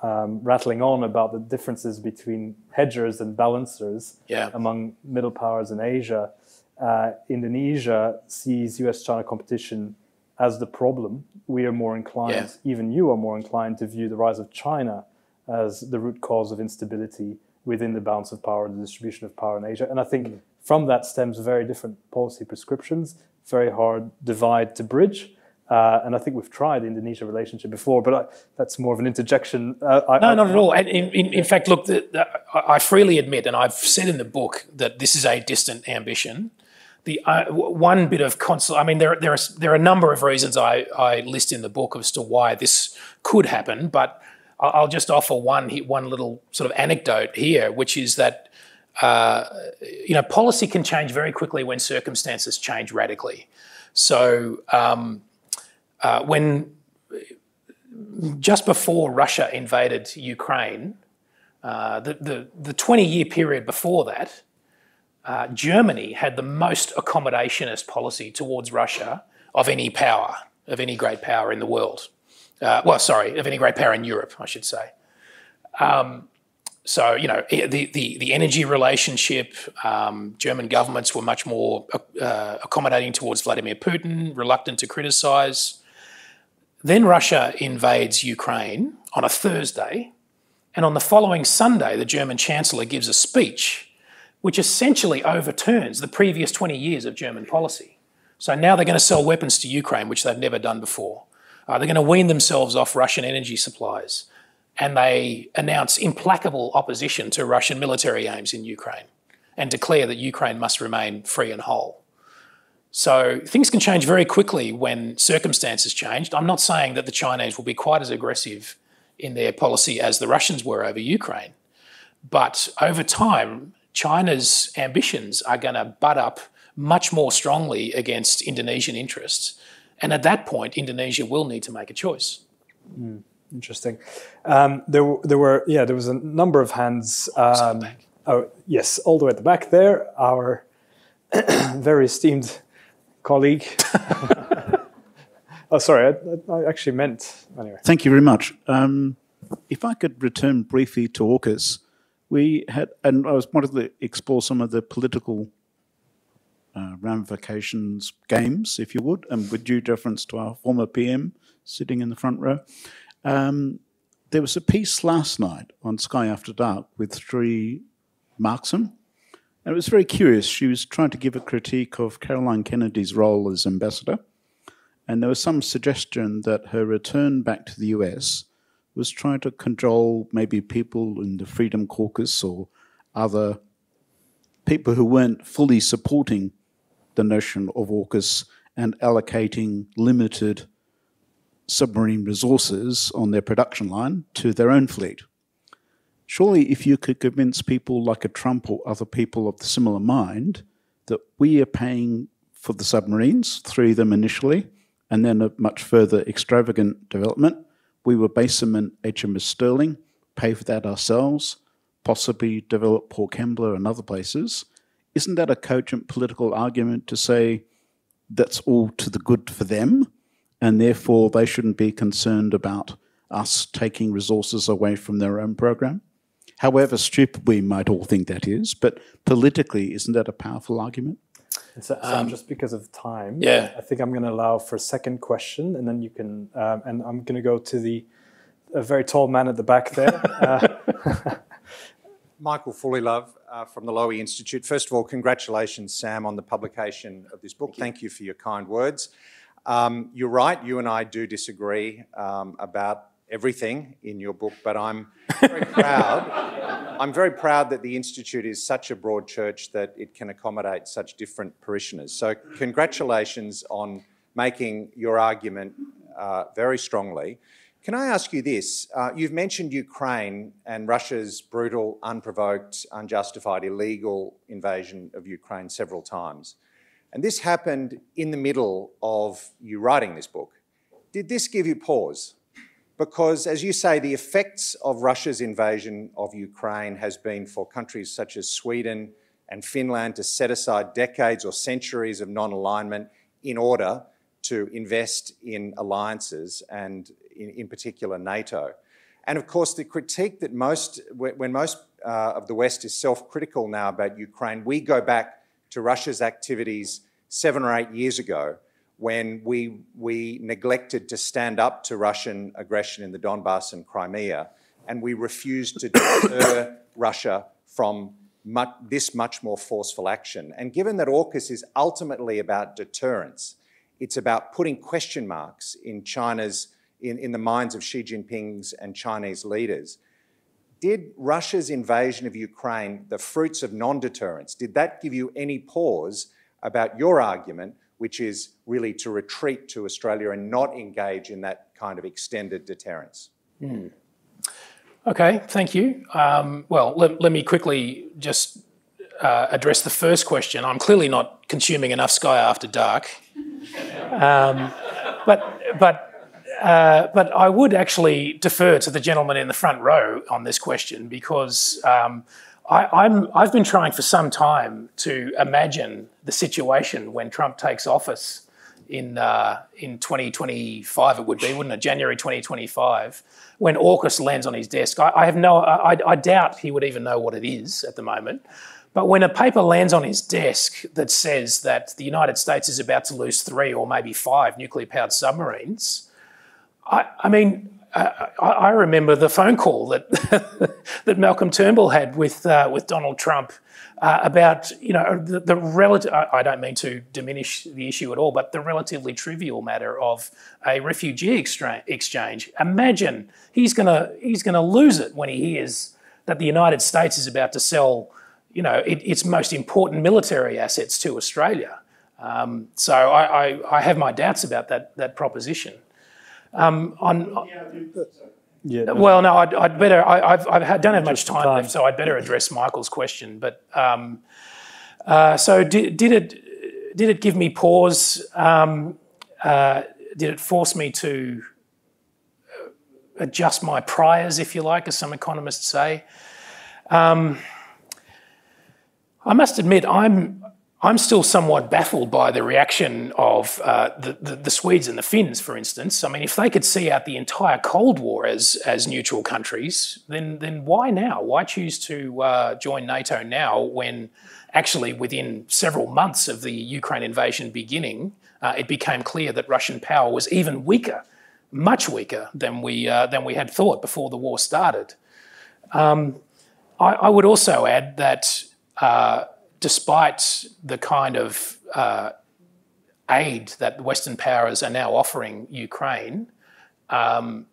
um, rattling on about the differences between hedgers and balancers yeah. among middle powers in Asia. Uh, Indonesia sees U.S.-China competition as the problem. We are more inclined, yeah. even you are more inclined to view the rise of China as the root cause of instability within the balance of power, and the distribution of power in Asia. And I think mm from that stems very different policy prescriptions, very hard divide to bridge. Uh, and I think we've tried the Indonesia relationship before, but I, that's more of an interjection. Uh, I, no, I, not at all. In, in, in fact, look, the, the, I freely admit, and I've said in the book that this is a distant ambition. The uh, one bit of consol- I mean, there, there, are, there are a number of reasons I, I list in the book as to why this could happen, but I'll just offer one, one little sort of anecdote here, which is that uh, you know, policy can change very quickly when circumstances change radically. So um, uh, when just before Russia invaded Ukraine, uh, the, the, the 20 year period before that, uh, Germany had the most accommodationist policy towards Russia of any power, of any great power in the world. Uh, well, sorry, of any great power in Europe, I should say. Um, so you know the the, the energy relationship. Um, German governments were much more uh, accommodating towards Vladimir Putin, reluctant to criticise. Then Russia invades Ukraine on a Thursday, and on the following Sunday, the German Chancellor gives a speech, which essentially overturns the previous twenty years of German policy. So now they're going to sell weapons to Ukraine, which they've never done before. Uh, they're going to wean themselves off Russian energy supplies and they announce implacable opposition to Russian military aims in Ukraine and declare that Ukraine must remain free and whole. So things can change very quickly when circumstances change. I'm not saying that the Chinese will be quite as aggressive in their policy as the Russians were over Ukraine, but over time, China's ambitions are going to butt up much more strongly against Indonesian interests. And at that point, Indonesia will need to make a choice. Mm. Interesting. Um, there, there were yeah, there was a number of hands. Um, oh yes, all the way at the back there. Our very esteemed colleague. oh, sorry, I, I, actually meant anyway. Thank you very much. Um, if I could return briefly to AUKUS, we had, and I was wanted to explore some of the political uh, ramifications, games, if you would, and with due deference to our former PM sitting in the front row. Um, there was a piece last night on Sky After Dark with Sharri Markson, and it was very curious. She was trying to give a critique of Caroline Kennedy's role as ambassador, and there was some suggestion that her return back to the US was trying to control maybe people in the Freedom Caucus or other people who weren't fully supporting the notion of AUKUS and allocating limited submarine resources on their production line to their own fleet. Surely, if you could convince people like a Trump or other people of the similar mind that we are paying for the submarines, through them initially, and then a much further extravagant development, we will base them in HMS Stirling, pay for that ourselves, possibly develop Port Kembla and other places. Isn't that a cogent political argument to say that's all to the good for them? And therefore they shouldn't be concerned about us taking resources away from their own program. However stupid we might all think that is, but politically, isn't that a powerful argument? So, so um, just because of time, yeah. I think I'm going to allow for a second question, and then you can, um, and I'm going to go to the a very tall man at the back there. uh, Michael Fullilove uh, from the Lowy Institute. First of all, congratulations, Sam, on the publication of this book. Thank you, Thank you for your kind words. Um, you're right, you and I do disagree um, about everything in your book, but I'm very proud. I'm very proud that the Institute is such a broad church that it can accommodate such different parishioners. So, congratulations on making your argument uh, very strongly. Can I ask you this? Uh, you've mentioned Ukraine and Russia's brutal, unprovoked, unjustified, illegal invasion of Ukraine several times. And this happened in the middle of you writing this book. Did this give you pause? Because, as you say, the effects of Russia's invasion of Ukraine has been for countries such as Sweden and Finland to set aside decades or centuries of non alignment in order to invest in alliances and, in, in, particular, NATO. And of course, the critique that most, when most uh, of the West is self critical now about Ukraine, we go back to Russia's activities seven or eight years ago when we, we neglected to stand up to Russian aggression in the Donbass and Crimea, and we refused to deter Russia from much, this much more forceful action. And given that AUKUS is ultimately about deterrence, it's about putting question marks in China's, in, in the minds of Xi Jinping's and Chinese leaders. Did Russia's invasion of Ukraine, the fruits of non deterrence, did that give you any pause about your argument, which is really to retreat to Australia and not engage in that kind of extended deterrence? Mm. Okay, thank you. Um, well, let, let, me quickly just uh, address the first question. I'm clearly not consuming enough Sky After Dark. Um, but, but uh, but I would actually defer to the gentleman in the front row on this question because um, I, I've been trying for some time to imagine the situation when Trump takes office in uh, in 2025. It would be, wouldn't it? January 2025, when AUKUS lands on his desk. I, I have no. I, I doubt he would even know what it is at the moment. But when a paper lands on his desk that says that the United States is about to lose three or maybe five nuclear powered submarines, I, I mean, I, I remember the phone call that that Malcolm Turnbull had with uh, with Donald Trump uh, about you know the, the relative. I don't mean to diminish the issue at all, but the relatively trivial matter of a refugee exchange. Imagine he's gonna he's gonna lose it when he hears that the United States is about to sell you know it, its most important military assets to Australia. Um, so I, I, I have my doubts about that that proposition. Um, on, yeah, no. Well, no, I'd, I'd better. I, I've, I don't have much time, time, left, so I'd better address Michael's question. But um, uh, so, did, did it did it give me pause? Um, uh, did it force me to adjust my priors, if you like, as some economists say? Um, I must admit, I'm I'm still somewhat baffled by the reaction of uh, the, the, the, Swedes and the Finns, for instance. I mean, if they could see out the entire Cold War as, as neutral countries, then, then why now? Why choose to uh, join NATO now when actually within several months of the Ukraine invasion beginning, uh, it became clear that Russian power was even weaker much weaker than we, uh, than we had thought before the war started. Um, I, I, would also add that uh, despite the kind of uh, aid that Western powers are now offering Ukraine, um,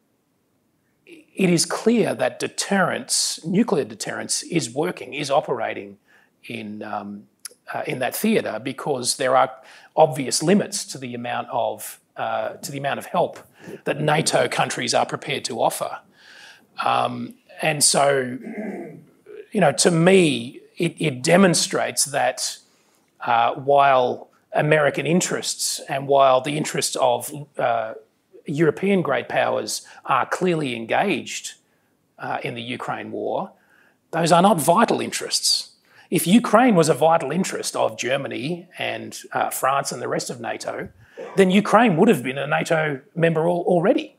it is clear that deterrence, nuclear deterrence, is working, is operating in, um, uh, in that theatre because there are obvious limits to the amount of uh, to the amount of help that NATO countries are prepared to offer. Um, and so, you know, to me, it, it demonstrates that uh, while American interests and while the interests of uh, European great powers are clearly engaged uh, in the Ukraine war, those are not vital interests. If Ukraine was a vital interest of Germany and uh, France and the rest of NATO, then Ukraine would have been a NATO member already.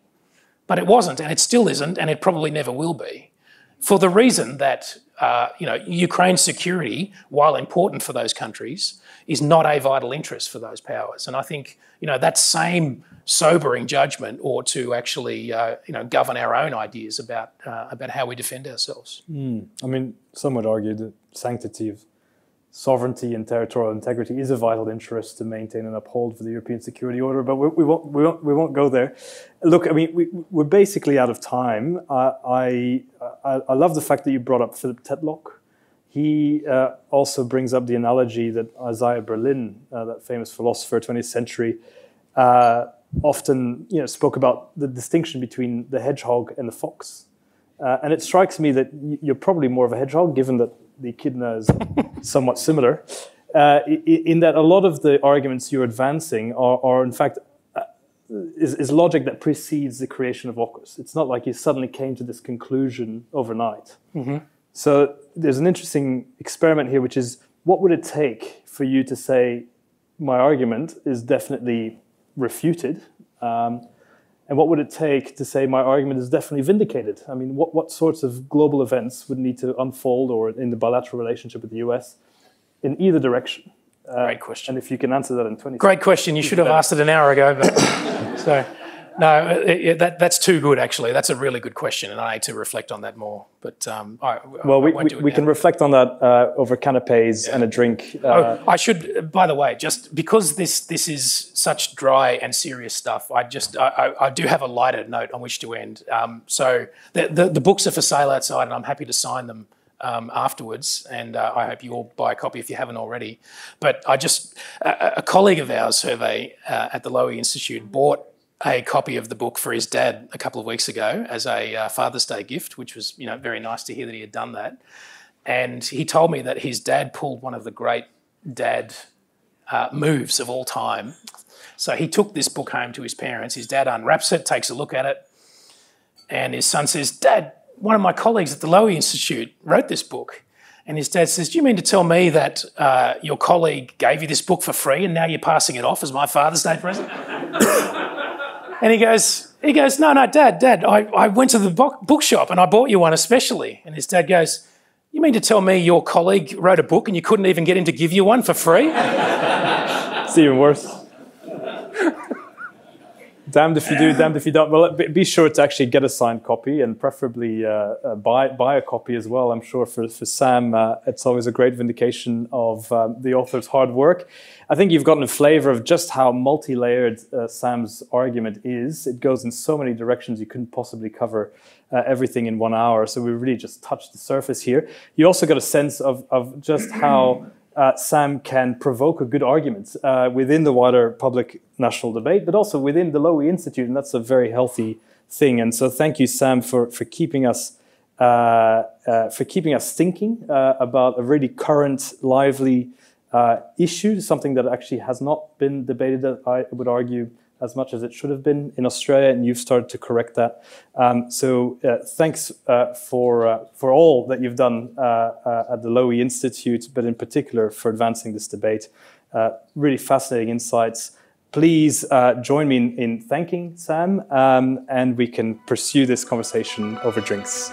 But it wasn't, and it still isn't, and it probably never will be, for the reason that uh, you know Ukraine's security, while important for those countries, is not a vital interest for those powers. And I think you know that same sobering judgment ought to actually uh, you know govern our own ideas about uh, about how we defend ourselves. Mm. I mean, some would argue the sanctity of sovereignty and territorial integrity is a vital interest to maintain and uphold for the European security order, but we, we won't, we, won't, we won't go there. Look, I mean, we, we're basically out of time. Uh, I, I, I love the fact that you brought up Philip Tetlock. He uh, also brings up the analogy that Isaiah Berlin, uh, that famous philosopher, 20th century, uh, often you know, spoke about the distinction between the hedgehog and the fox. Uh, and it strikes me that you're probably more of a hedgehog, given that the echidna is somewhat similar, uh, in that a lot of the arguments you're advancing are, are in fact, uh, is, is, logic that precedes the creation of AUKUS. It's not like you suddenly came to this conclusion overnight. Mm-hmm. So there's an interesting experiment here, which is what would it take for you to say, my argument is definitely refuted? Um, and what would it take to say my argument is definitely vindicated? I mean, what, what sorts of global events would need to unfold or in the bilateral relationship with the US in either direction? Uh, Great question. And if you can answer that in 20 Great question. You should have asked it an hour ago. But, so no, it, it, that, that's too good, actually. That's a really good question, and I need to reflect on that more. But um, I, well, we, we, we can reflect on that uh, over canapes yeah. and a drink. Uh, oh, I should, by the way, just because this this is such dry and serious stuff, I just I, I do have a lighter note on which to end. Um, so the, the, the books are for sale outside, and I'm happy to sign them. Um, afterwards, and uh, I hope you all buy a copy if you haven't already. But I just, a, a colleague of ours, Survey uh, at the Lowy Institute, bought a copy of the book for his dad a couple of weeks ago as a uh, Father's Day gift, which was you know very nice to hear that he had done that. And he told me that his dad pulled one of the great dad uh, moves of all time. So he took this book home to his parents. His dad unwraps it, takes a look at it, and his son says, "Dad, one of my colleagues at the Lowy Institute wrote this book." And his dad says, Do you mean to tell me that uh, your colleague gave you this book for free and now you're passing it off as my Father's Day present? And he goes, he goes, no, no, dad, dad, I, I went to the bookshop and I bought you one especially. And his dad goes, you mean to tell me your colleague wrote a book and you couldn't even get him to give you one for free? it's even worse damned if you do, damned if you don't. Well, be sure to actually get a signed copy and preferably uh, uh, buy buy a copy as well. I'm sure for, for Sam, uh, it's always a great vindication of um, the author's hard work. I think you've gotten a flavor of just how multi-layered uh, Sam's argument is. It goes in so many directions you couldn't possibly cover uh, everything in one hour. So we really just touched the surface here. You also got a sense of of just how uh, Sam can provoke a good argument uh, within the wider public national debate, but also within the Lowy Institute, and that's a very healthy thing. And so, thank you, Sam, for for keeping us uh, uh for keeping us thinking uh, about a really current, lively uh, issue, something that actually has not been debated. That I would argue as much as it should have been in Australia, and you've started to correct that. Um, so uh, thanks uh, for uh, for all that you've done uh, uh, at the Lowy Institute, but in particular for advancing this debate. Uh, really fascinating insights. Please join me in, in thanking Sam, um, and we can pursue this conversation over drinks.